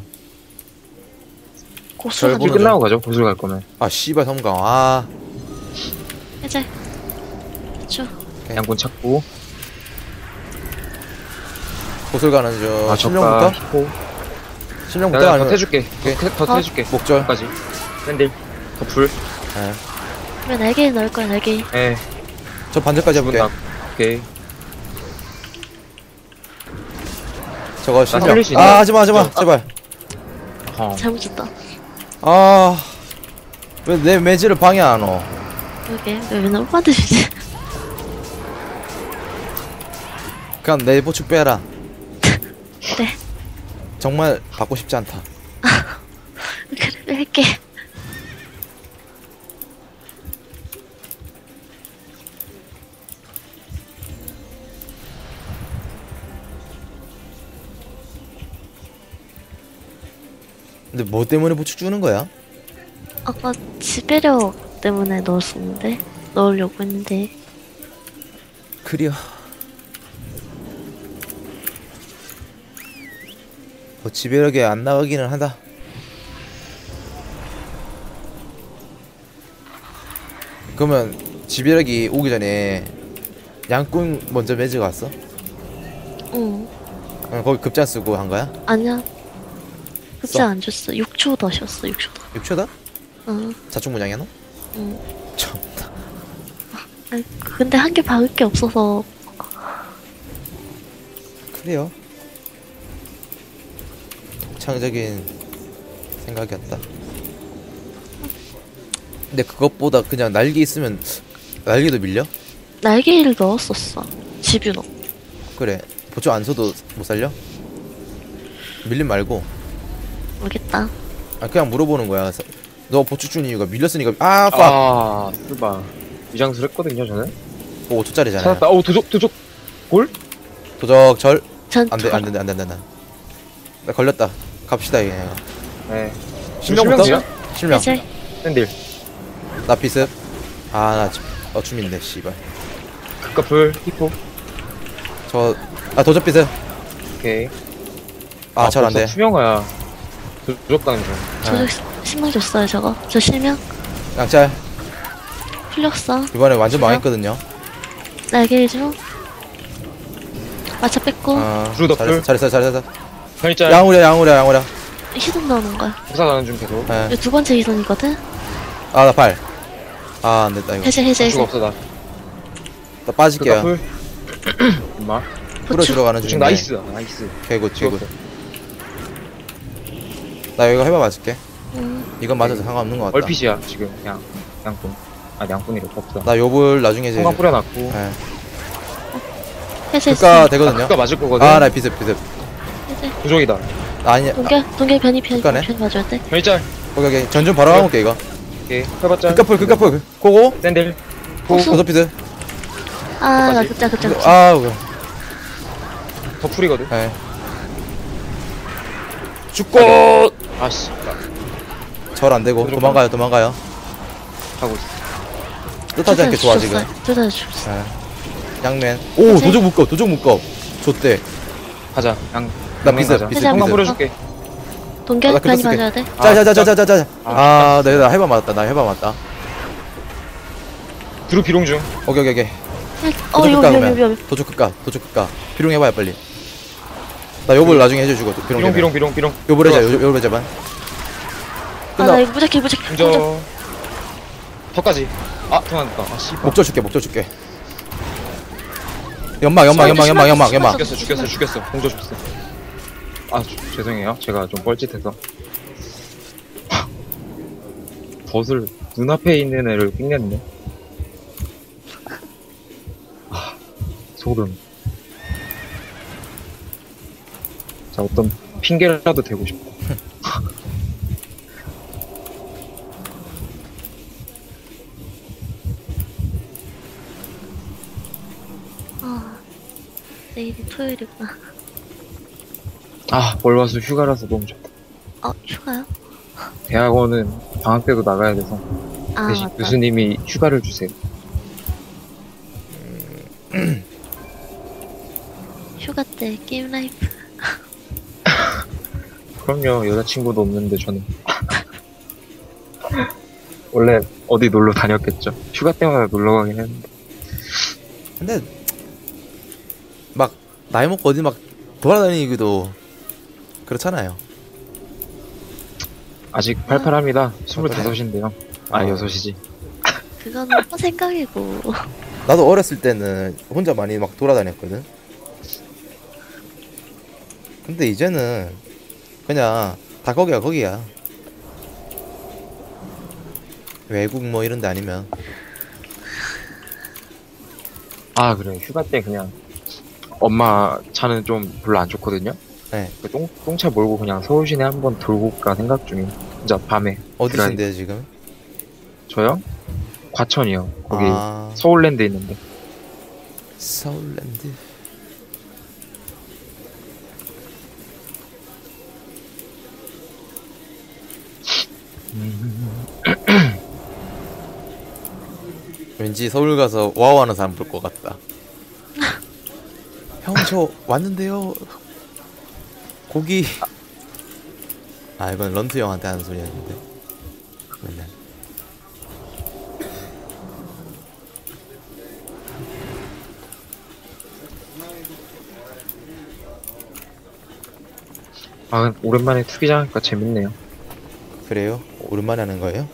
결국은- 길 끝나고 가죠 구슬 갈 거면 아 씨발 섬광 아 해제. 쭉. 양권 찾고 고술 가는 중아 심령부터? 히포 심령부터 내가 더 아니면 해줄게 오케이. 더, 더 어? 해줄게 목절 까지 샌들 더풀 네. 그러면 날개 넣을 거야 날개. 예 저 반대까지 기분 해볼게 나 오케이 저거 심령 살릴 수 있나? 아 하지마 하지마 아. 제발 어. 잘못 줬다. 아 왜 내 매지를 방해 안 오? 그러게 왜 맨날 오빠한테 주지? 그냥 내 보축 빼라 그래 정말 받고 싶지 않다 그래 할게. 근데 뭐 때문에 보축 주는 거야? 아까 지배력 때문에 넣었었는데 넣으려고 했는데 그려 뭐 지배력에 안 나가기는 하다 그러면 지배력이 오기 전에 양꾼 먼저 매즈 갔어? 응 어, 거기 급자 쓰고 한 거야? 아니야 써. 안 줬어 6초 더 쉬었어 6초 더 6초다? 응, 자충 문양이야 너? 응. 참 아니, 근데 한 개 박을 게 없어서 그래요 창적인 생각이었다 근데 그것보다 그냥 날개 있으면 날개도 밀려? 날개를 넣었었어 집유 넣 그래 보초 안 써도 못 살려? 밀림 말고 모르겠다. 아 그냥 물어보는 거야. 서- 너 보초 준 이유가 밀렸으니까. 아 빡! 아 쓰바 위장술 했거든요 저는. 뭐 5초짜리잖아 찾았다. 오 도적 도적. 골? 도적 절. 전 안돼 안돼 안돼 안돼 안돼. 나 걸렸다. 갑시다 얘가 네. 실명부터? 실명. 해제 샌들. 나 비습 아나 어, 춤인데 씨발. 극가풀 히포. 저아 도적 비습 오케이. 아잘 벌써 안돼. 투명화야 가는 중 저도 신망 줬어요 저거. 저 실명? 양짤. 풀렸어. 이번에 완전 그래요? 망했거든요. 날개 중 마차 뺐고. 아 브루더풀. 잘했어 잘했어 잘했어. 편의짤. 양우려 양우려 양우려 희손 나오는 거야. 회사 가는 중 계속. 예. 이거 두 번째 희손이거든? 아나 팔. 아 안 됐다 이거. 해제 해제 수가 해제. 없어 나. 나 빠질게요. 극가풀? 엄마? 풀어 들어가는 중인데. 나이스. 나이스. 개굿 개굿. 나 이거 해봐 맞을게. 음, 이건 맞아도 상관없는 것 같다. 얼핏이야 지금 그냥 양꾼 아 양꾼이래 없다 나 요불 나중에 이제. 성광 뿌려놨고 예. 해제 그까 했어 되거든요. 극가 맞을 거거든 아나 비습 비습. 해제 도적이다 아니. 아, 동결 동결 변이 변이 그까네? 변이 맞아야 돼 편의짤 오케이 오케이 전준 바로 가볼게 이거. 오케이 해봤자 극가풀 극가풀 고고. 샌들 호수 도적 비습. 아나 끝까지? 급자 급자 급자 아 오케이. 더 풀이거든 예. 죽고. 아씨 절 안 되고 도적 도망가요 도망가요. 하고 있어 뜻하지 않게 좋아 지금. 둘다 죽었어 예. 양맨. 오 해제. 도적 묶어 도적 묶어. 좋대. 가자 양 나 양면 비습 가자. 비습 해제 한번 비습. 성광 뿌려줄게 동결 아, 쓸게. 맞아야 돼 아, 자자자자자자자. 아, 나, 나 해봐 맞았다. 나 해봐 맞다. 드루 비룡 중 오케이, 오케이, 오케이. 어 그러면. 도적 극가, 도적 극가. 비룡 해봐요, 빨리. 나 요걸 나중에 해줘 주고 비룡 비룡, 되면. 비룡, 비룡, 비룡. 요걸 해자 해자반 아, 끝나 나 이거 무작해, 무작해. 공저. 턱까지. 아, 통한다. 아, 씨발. 목줄 줄게 목줄 줄게 연막 연막 연막 연막 연막 연막 죽였어, 죽였어, 죽였어. 공저 줬어. 아, 주- 죄송해요. 제가 좀 뻘짓해서. 덫을 눈앞에 있는 애를 삥냈네. 아, 소름. 자, 어떤 핑계라도 대고 싶다. 아, 내일이 토요일이구나. 아, 월화수 휴가라서 너무 좋다. 어, 휴가요? 대학원은 방학 때도 나가야 돼서 아, 대신 맞다. 교수님이 휴가를 주세요. 휴가 때 게임 life. 그럼요, 여자친구도 없는데 저는. 원래 어디 놀러 다녔겠죠. 휴가 때마다 놀러 가긴 했는데. 근데 막 나이 먹고 어디 막 돌아다니기도 그렇잖아요 아직 팔팔합니다. 25인데요. 아, 어. 6이지. 그거는 또 생각이고. 나도 어렸을 때는 혼자 많이 막 돌아다녔거든 근데 이제는 그냥 다 거기야 거기야 외국 뭐 이런 데 아니면 아, 그래. 휴가 때 그냥 엄마 차는 좀 별로 안 좋거든요. 네. 그 똥, 똥차 몰고 그냥 서울 시내 한번 돌고 가 생각 중이에요. 진짜 밤에. 어디신데 지금? 저요? 과천이요. 거기 아 서울랜드 있는데. 서울랜드 왠지 서울 가서 와우 하는 사람 볼 것 같다. 형 저 왔는데요. 고기. 아 이건 런트 형한테 하는 소리였는데. 맨날. 아, 오랜만에 투기장 하니까 재밌네요. 그래요? 오랜만에 하는 거예요?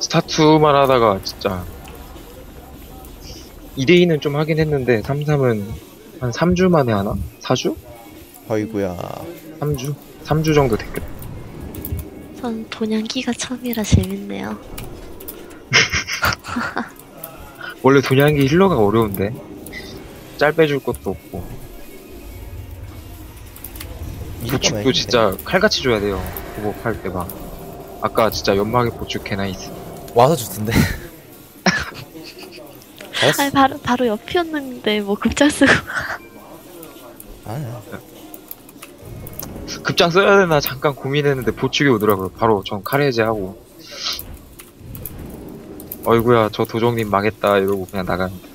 스타2만 하다가 진짜 2대2는 좀 하긴 했는데 3-3은 한 3주 만에 하나? 4주? 어이구야 3주? 3주 정도 됐겠다. 전 돈양기가 처음이라 재밌네요. 원래 돈양기 힐러가 어려운데 짤 빼줄 것도 없고 보축도 진짜 칼같이 줘야 돼요. 그거 할때 막. 아까 진짜 연막에 보축 개나 있어. 와서 좋던데 아니, 바로, 바로 옆이었는데, 뭐, 급작 쓰고. 아니야 급장 써야 되나 잠깐 고민했는데 보축이 오더라고요. 바로 전 카레제 하고. 어이구야 저 도정님 망했다 이러고 그냥 나가는데.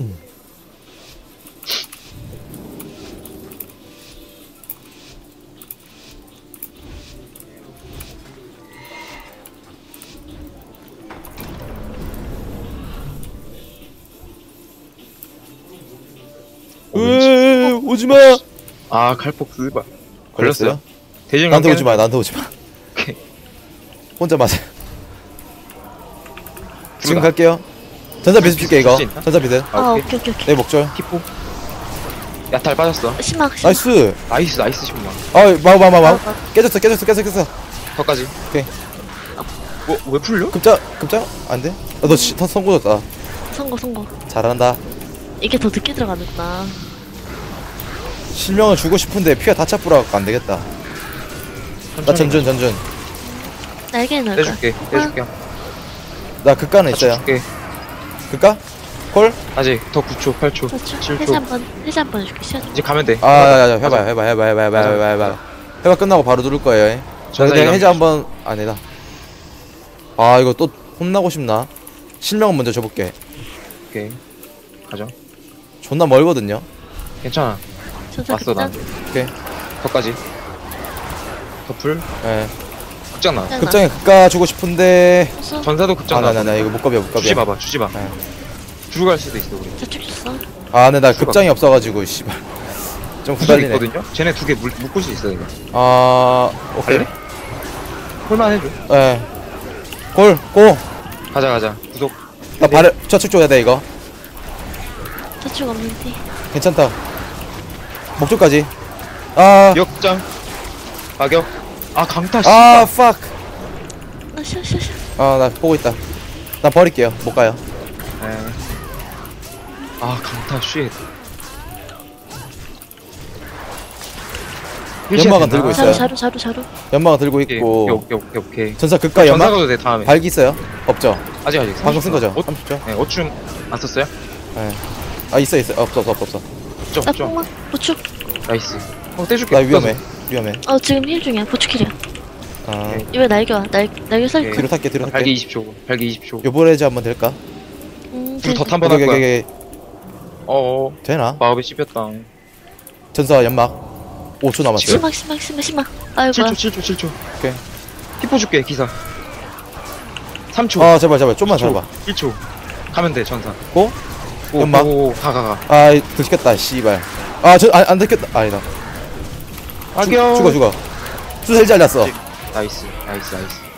으 오지마 아 칼폭스 봐. 걸렸어요? 대중 나한테 오지마 나한테 오지마 오케이. 혼자 마세요 지금. 갈게요 전자 비습 줄게 이거 있나? 전자 비습 아, 아, 오케이. 오케이. 내 목줄 히포. 야탈 빠졌어. 심막, 심막. 나이스 나이스 나이스 신망. 아 마우 마우 마우 마우 아, 깨졌어 깨졌어 깨졌어 깨졌어 턱까지. 오케이. 뭐, 왜 풀려? 급작 급작 안돼? 아, 너 선고졌다 선거, 선거. 잘한다 이게 더 늦게 들어가는구나. 실명을 주고 싶은데 피가 다 차뿌라 안 되겠다. 나 전준 전준. 날개 날개. 해줄게 해줄게. 아. 나 극가는 있어요. 줄게. 극가? 콜? 아직 더 9초 8초 9초. 7초. 회사 한번 회사 한번 줄게 시작. 이제 가면 돼. 아, 야, 야, 해봐, 해봐, 해봐, 해봐, 해봐, 해봐, 해봐. 해봐 끝나고 바로 누를 거예요. 전사 그냥 한번 아니다. 아 이거 또 혼나고 싶나? 실명 먼저 줘볼게. 오케이 가자. 존나 멀거든요. 괜찮아. 전사 왔어 난. 극장. 오케이 더까지. 더풀. 예 극장 나. 극장. 급장에 극가 주고 싶은데 소수. 전사도 극장 나. 아나 나 나 이거 못 겁이야 못 주지 겁이야 마봐. 주지 마. 들어갈 수도 있어 우리 저쪽 있어. 아 근데 나 급장이 없어가지고 씨발 좀 후달리네 있거든요? 쟤네 두 개 묶을 수 있어 이거 아 오케이 갈래? 홀만 해줘 예골고 가자 가자 구석 나 발을 저축 줘야 돼 이거 저쪽 없는데. 괜찮다 목줄까지 아 역장 가격 아 강타 씨 아, fuck. 아, 쉬어, 쉬어, 쉬어. 아, 나 보고 있다. 나 버릴게요. 못 가요. 네. 아 강타 쉣 연막은 들고 있어요. 자루, 자루, 자루, 자루. 연마가 들고 오케이 있고. 오케이 오케이 오케이 전사 극과 전사 연막? 가도 돼 다음에 발기 있어요? 없죠? 아직 아직 방금 쓴 거죠? 어, 30초? 네 어춤 안 썼어요? 아, 있어, 있어. 없어, 없어, 없어. 나좀 뽕막 보축. 나이스 어 떼줄게 나 위험해. 위험해. 어, 지금 힐 중이야. 보축킬이야. 아, 오케이. 이거 날개야. 날, 날개 썰 오케이. 뒤로 탈게, 뒤로 탈게. 발기 20초 발기 20초 요번에지 한번 될까? 음, 불 돼, 더 돼. 탄번 할 거야 여기. 어어 되나? 마법에 씹혔다 전사 연막. 5초 남았어요. 심막, 심막, 심막, 심막. 아이고. 7초 7초 7초 오케이. 히포 줄게 기사 3초 아, 제발, 제발. 좀만 1초 잡아. 1초 가면 돼 전사 고? 오, 연막. 오, 가, 가, 가. 아, 들켰다, 씨발. 아, 저, 아, 안 들켰다. 아니다. 죽- 악영. 죽어, 죽어. 수셀 잘렸어. 나이스, 나이스, 나이스.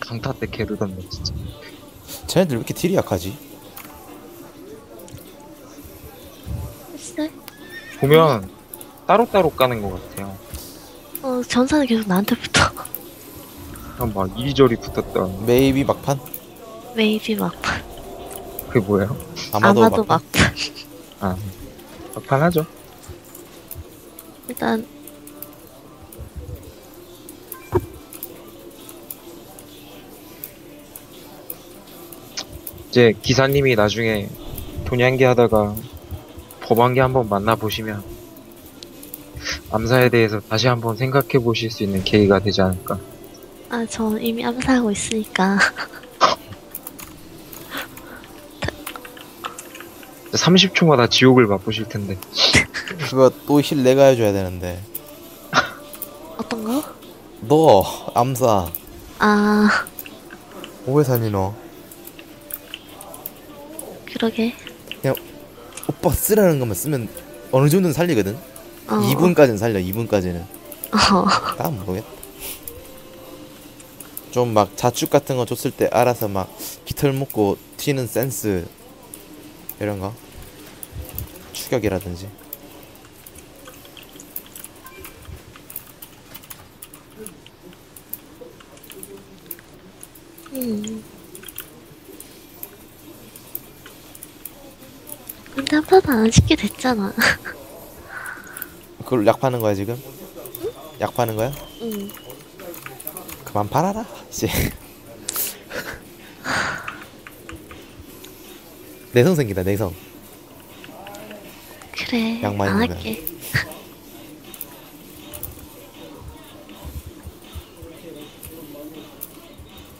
강타 때 개르던데 진짜. 쟤네들 왜 이렇게 deal이 약하지? 보면 따로따로 까는 것 같아요. 어, 전사는 계속 나한테 붙어. 그냥 막 이리저리 붙었다. maybe 막판? maybe 막판. 그게 뭐예요? 아마도, 아마도 막판? 막판. 아, 막판 하죠. 일단, 이제 기사님이 나중에 돈양기 하다가 법안기 한번 만나보시면 암사에 대해서 다시 한번 생각해 보실 수 있는 계기가 되지 않을까. 아, 저 이미 암사하고 있으니까. 30초마다 지옥을 맛보실 텐데. 그거 또 힐 내가 해줘야 되는데. 어떤 거? 너, 암사. 아, 오해 살니 너. 그러게. 오빠 쓰라는 것만 쓰면 어느 정도는 살리거든? 어. 2분까지는 살려, 2분까지는. 어. 난 모르겠다. 좀 막 자축 같은 거 줬을 때 알아서 막 깃털 묶고 튀는 센스 이런 거 추격이라든지 음. 근데 한 판도 안 쉽게 됐잖아. 그걸 약 파는 거야 지금? 약 파는 거야? 응. 그만 팔아라 이제 내성 생기다 내성 그래. 양 많이 안. 할게.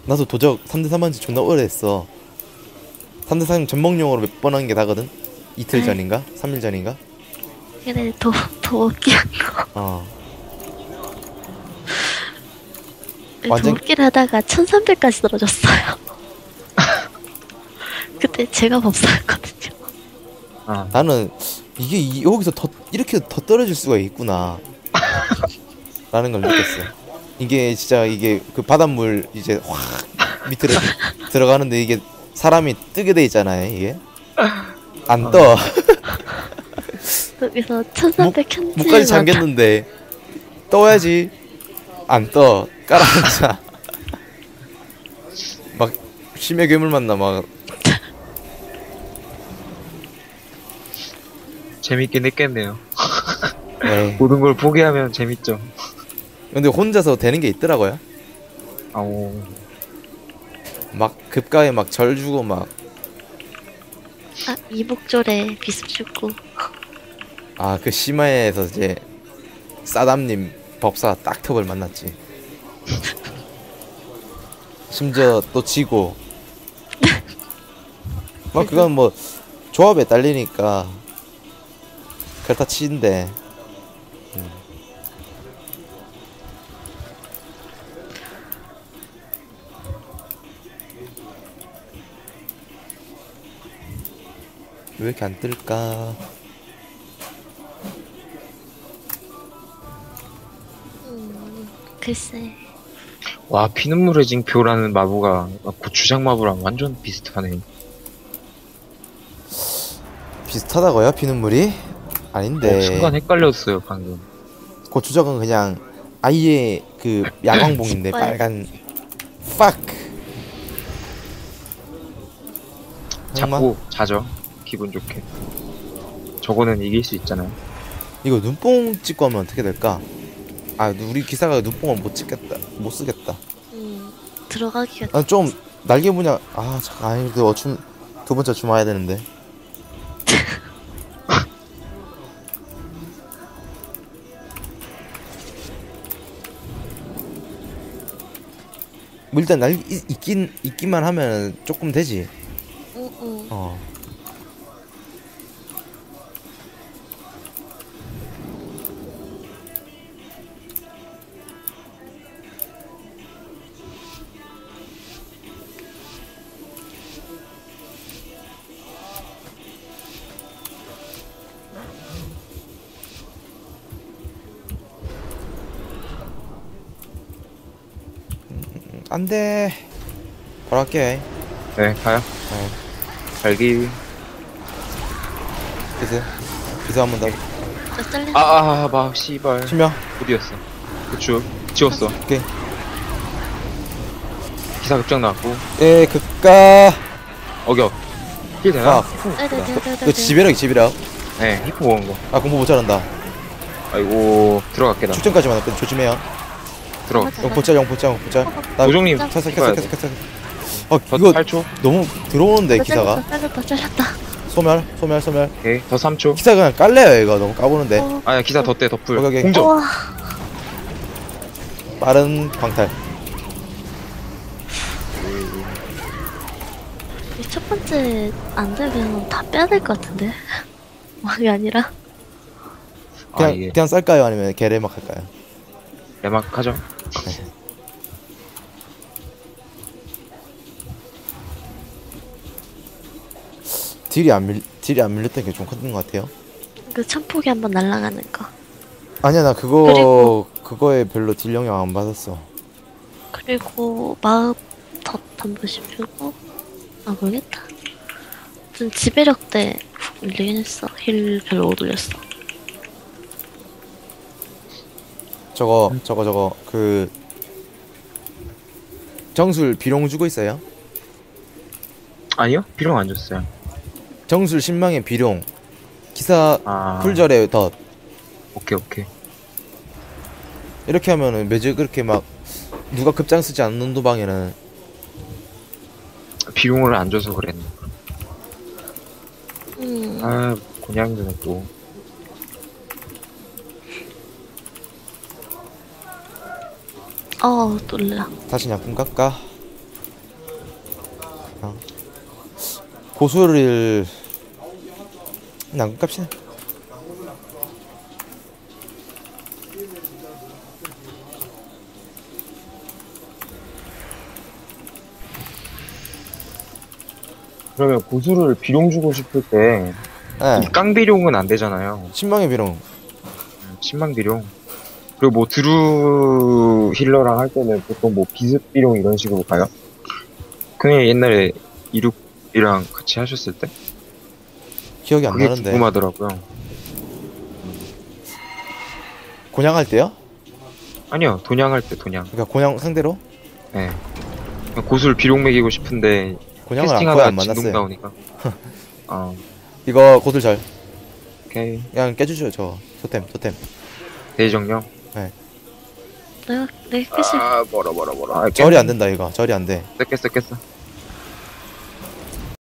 나도 도적 3대3 한지 존나 오래됐어 3대3 전먹용으로 몇 번 한 게 다거든? 이틀 네. 전인가? 3일 전인가? 그래, 더, 더 먹기 한 거. 어 네, 완전- 도끼를 하다가 1300까지 떨어졌어요. 그때 제가 법사였거든요. 아, 나는 이게 이- 여기서 더 이렇게 더 떨어질 수가 있구나 라는 걸 느꼈어 이게 진짜 이게 그 바닷물 이제 확 밑으로 들어가는데 이게 사람이 뜨게 돼 있잖아요 이게 안떠 그래서 1300 현재 목까지 잠겼는데 떠야지 안 떠 깔아앉아 막 심해 괴물 만나 막 재밌긴 했겠네요. 에이. 모든 걸 포기하면 재밌죠. 근데 혼자서 되는 게 있더라고요 아오. 막 급가에 막 절 주고 막 아, 이복졸에 비습 죽고. 아그 시마에서 이제 사담님 법사 딱톱을 만났지. 심지어 또 지고. 뭐 그건 뭐 조합에 딸리니까 그렇다 치는데 왜 이렇게 안 뜰까? 음, 글쎄. 와 피눈물의 징표라는 마부가 고추장 마부랑 완전 비슷하네. 비슷하다고요? 피눈물이? 아닌데 어, 순간 헷갈렸어요 방금. 고추장은 그냥 아예 그 야광봉인데. 빨간 fuck 정말? 자꾸 자죠. 기분 좋게. 저거는 이길 수 있잖아요. 이거 눈뽕 찍고 하면 어떻게 될까? 아 우리 기사가 눈뽕을 못 찍겠다 못 쓰겠다 음, 들어가기가 아, 좀 날개 분야 아 잠깐 아니 그 어춤 두 번째 춤 와야 되는데 뭐 일단 날 이- 있긴 있기만 하면 조금 되지 응, 응. 어 안돼 바로 할게 네 가요. 네. 발기. 기세 기세 한번 더 저 잘린 아아마 씨발. 치명 어디였어? 고추 지웠어. 오케이 기사 급장 나왔고 에 극가 어격. 힐 되나? 아. 그 지배력 지배력 네 히프 먹은 거. 아 공부 못 잘한다 아이고 들어갈게 나. 출전까지만 했거든 조심해요 들어가. 영포짤 영포짤 영포짤 나 해봐야 켰어 돼. 켰어 켰어 어더 이거 8초. 너무 들어오는데 저 기사가 잘렸다, 잘렸다. 소멸 소멸 소멸 오케이 더 3초. 기사 그냥 깔래요 이거 너무 까부는데 어, 아야 기사 덧대 덧풀. 오케이, 오케이. 공정. 우와, 빠른 광탈 이첫 번째 안 되면 다 빼야 될 것 같은데. 막이 아니라. 아 그냥 이게 그냥 쌀까요 아니면 개레막 할까요 레막 하죠. 딜이 안 밀 딜이 안 밀렸다는 게좀큰것 같아요 그 천폭이 한번 날아가는 거. 아니야 나 그거 그리고- 그거에 별로 딜 영향 안 받았어 그리고 마음 덧한 번씩 주고. 아, 모르겠다. 좀 지배력 때 밀리긴 했어. 힐 별로 못 올렸어. 저거 저거 저거 그 정술 비룡 주고 있어요 아니요 비룡 안 줬어요. 정술 신망의 비룡 기사 아 풀절의 덧 오케이 오케이. 이렇게 하면은 매주 그렇게 막 누가 급장 쓰지 않는 도방에는 비용을 안 줘서 그랬네. 음, 아 곤양이는 또. 어, 놀라. 다시 약품 깎아 어. 고수를 양품 깝시다 그러면 고수를 비룡 주고 싶을 때예이 깡비룡은 안 되잖아요. 신망의 비룡 신망 비룡. 그리고 뭐 드루 힐러랑 할 때는 보통 뭐 비습 비룡 이런 식으로 가요. 그냥 옛날에 이륙이랑 같이 하셨을 때 기억이 안 그게 나는데 궁금하더라고요. 곤양할 때요? 아니요 돈양할 때 돈양. 그러니까 곤양 상대로 예. 고수를 비룡 먹이고 싶은데 곤양을 안, 거의 안 만났어요 나오니까. 어 이거 고술 절 오케이 그냥 깨주죠 저 토템 토템 대정령. 내가, 내가 깨실 아 뭐라 뭐라 뭐라. 아, 절이 안 된다 이거 절이 안 돼 깼어 깼어 깼어.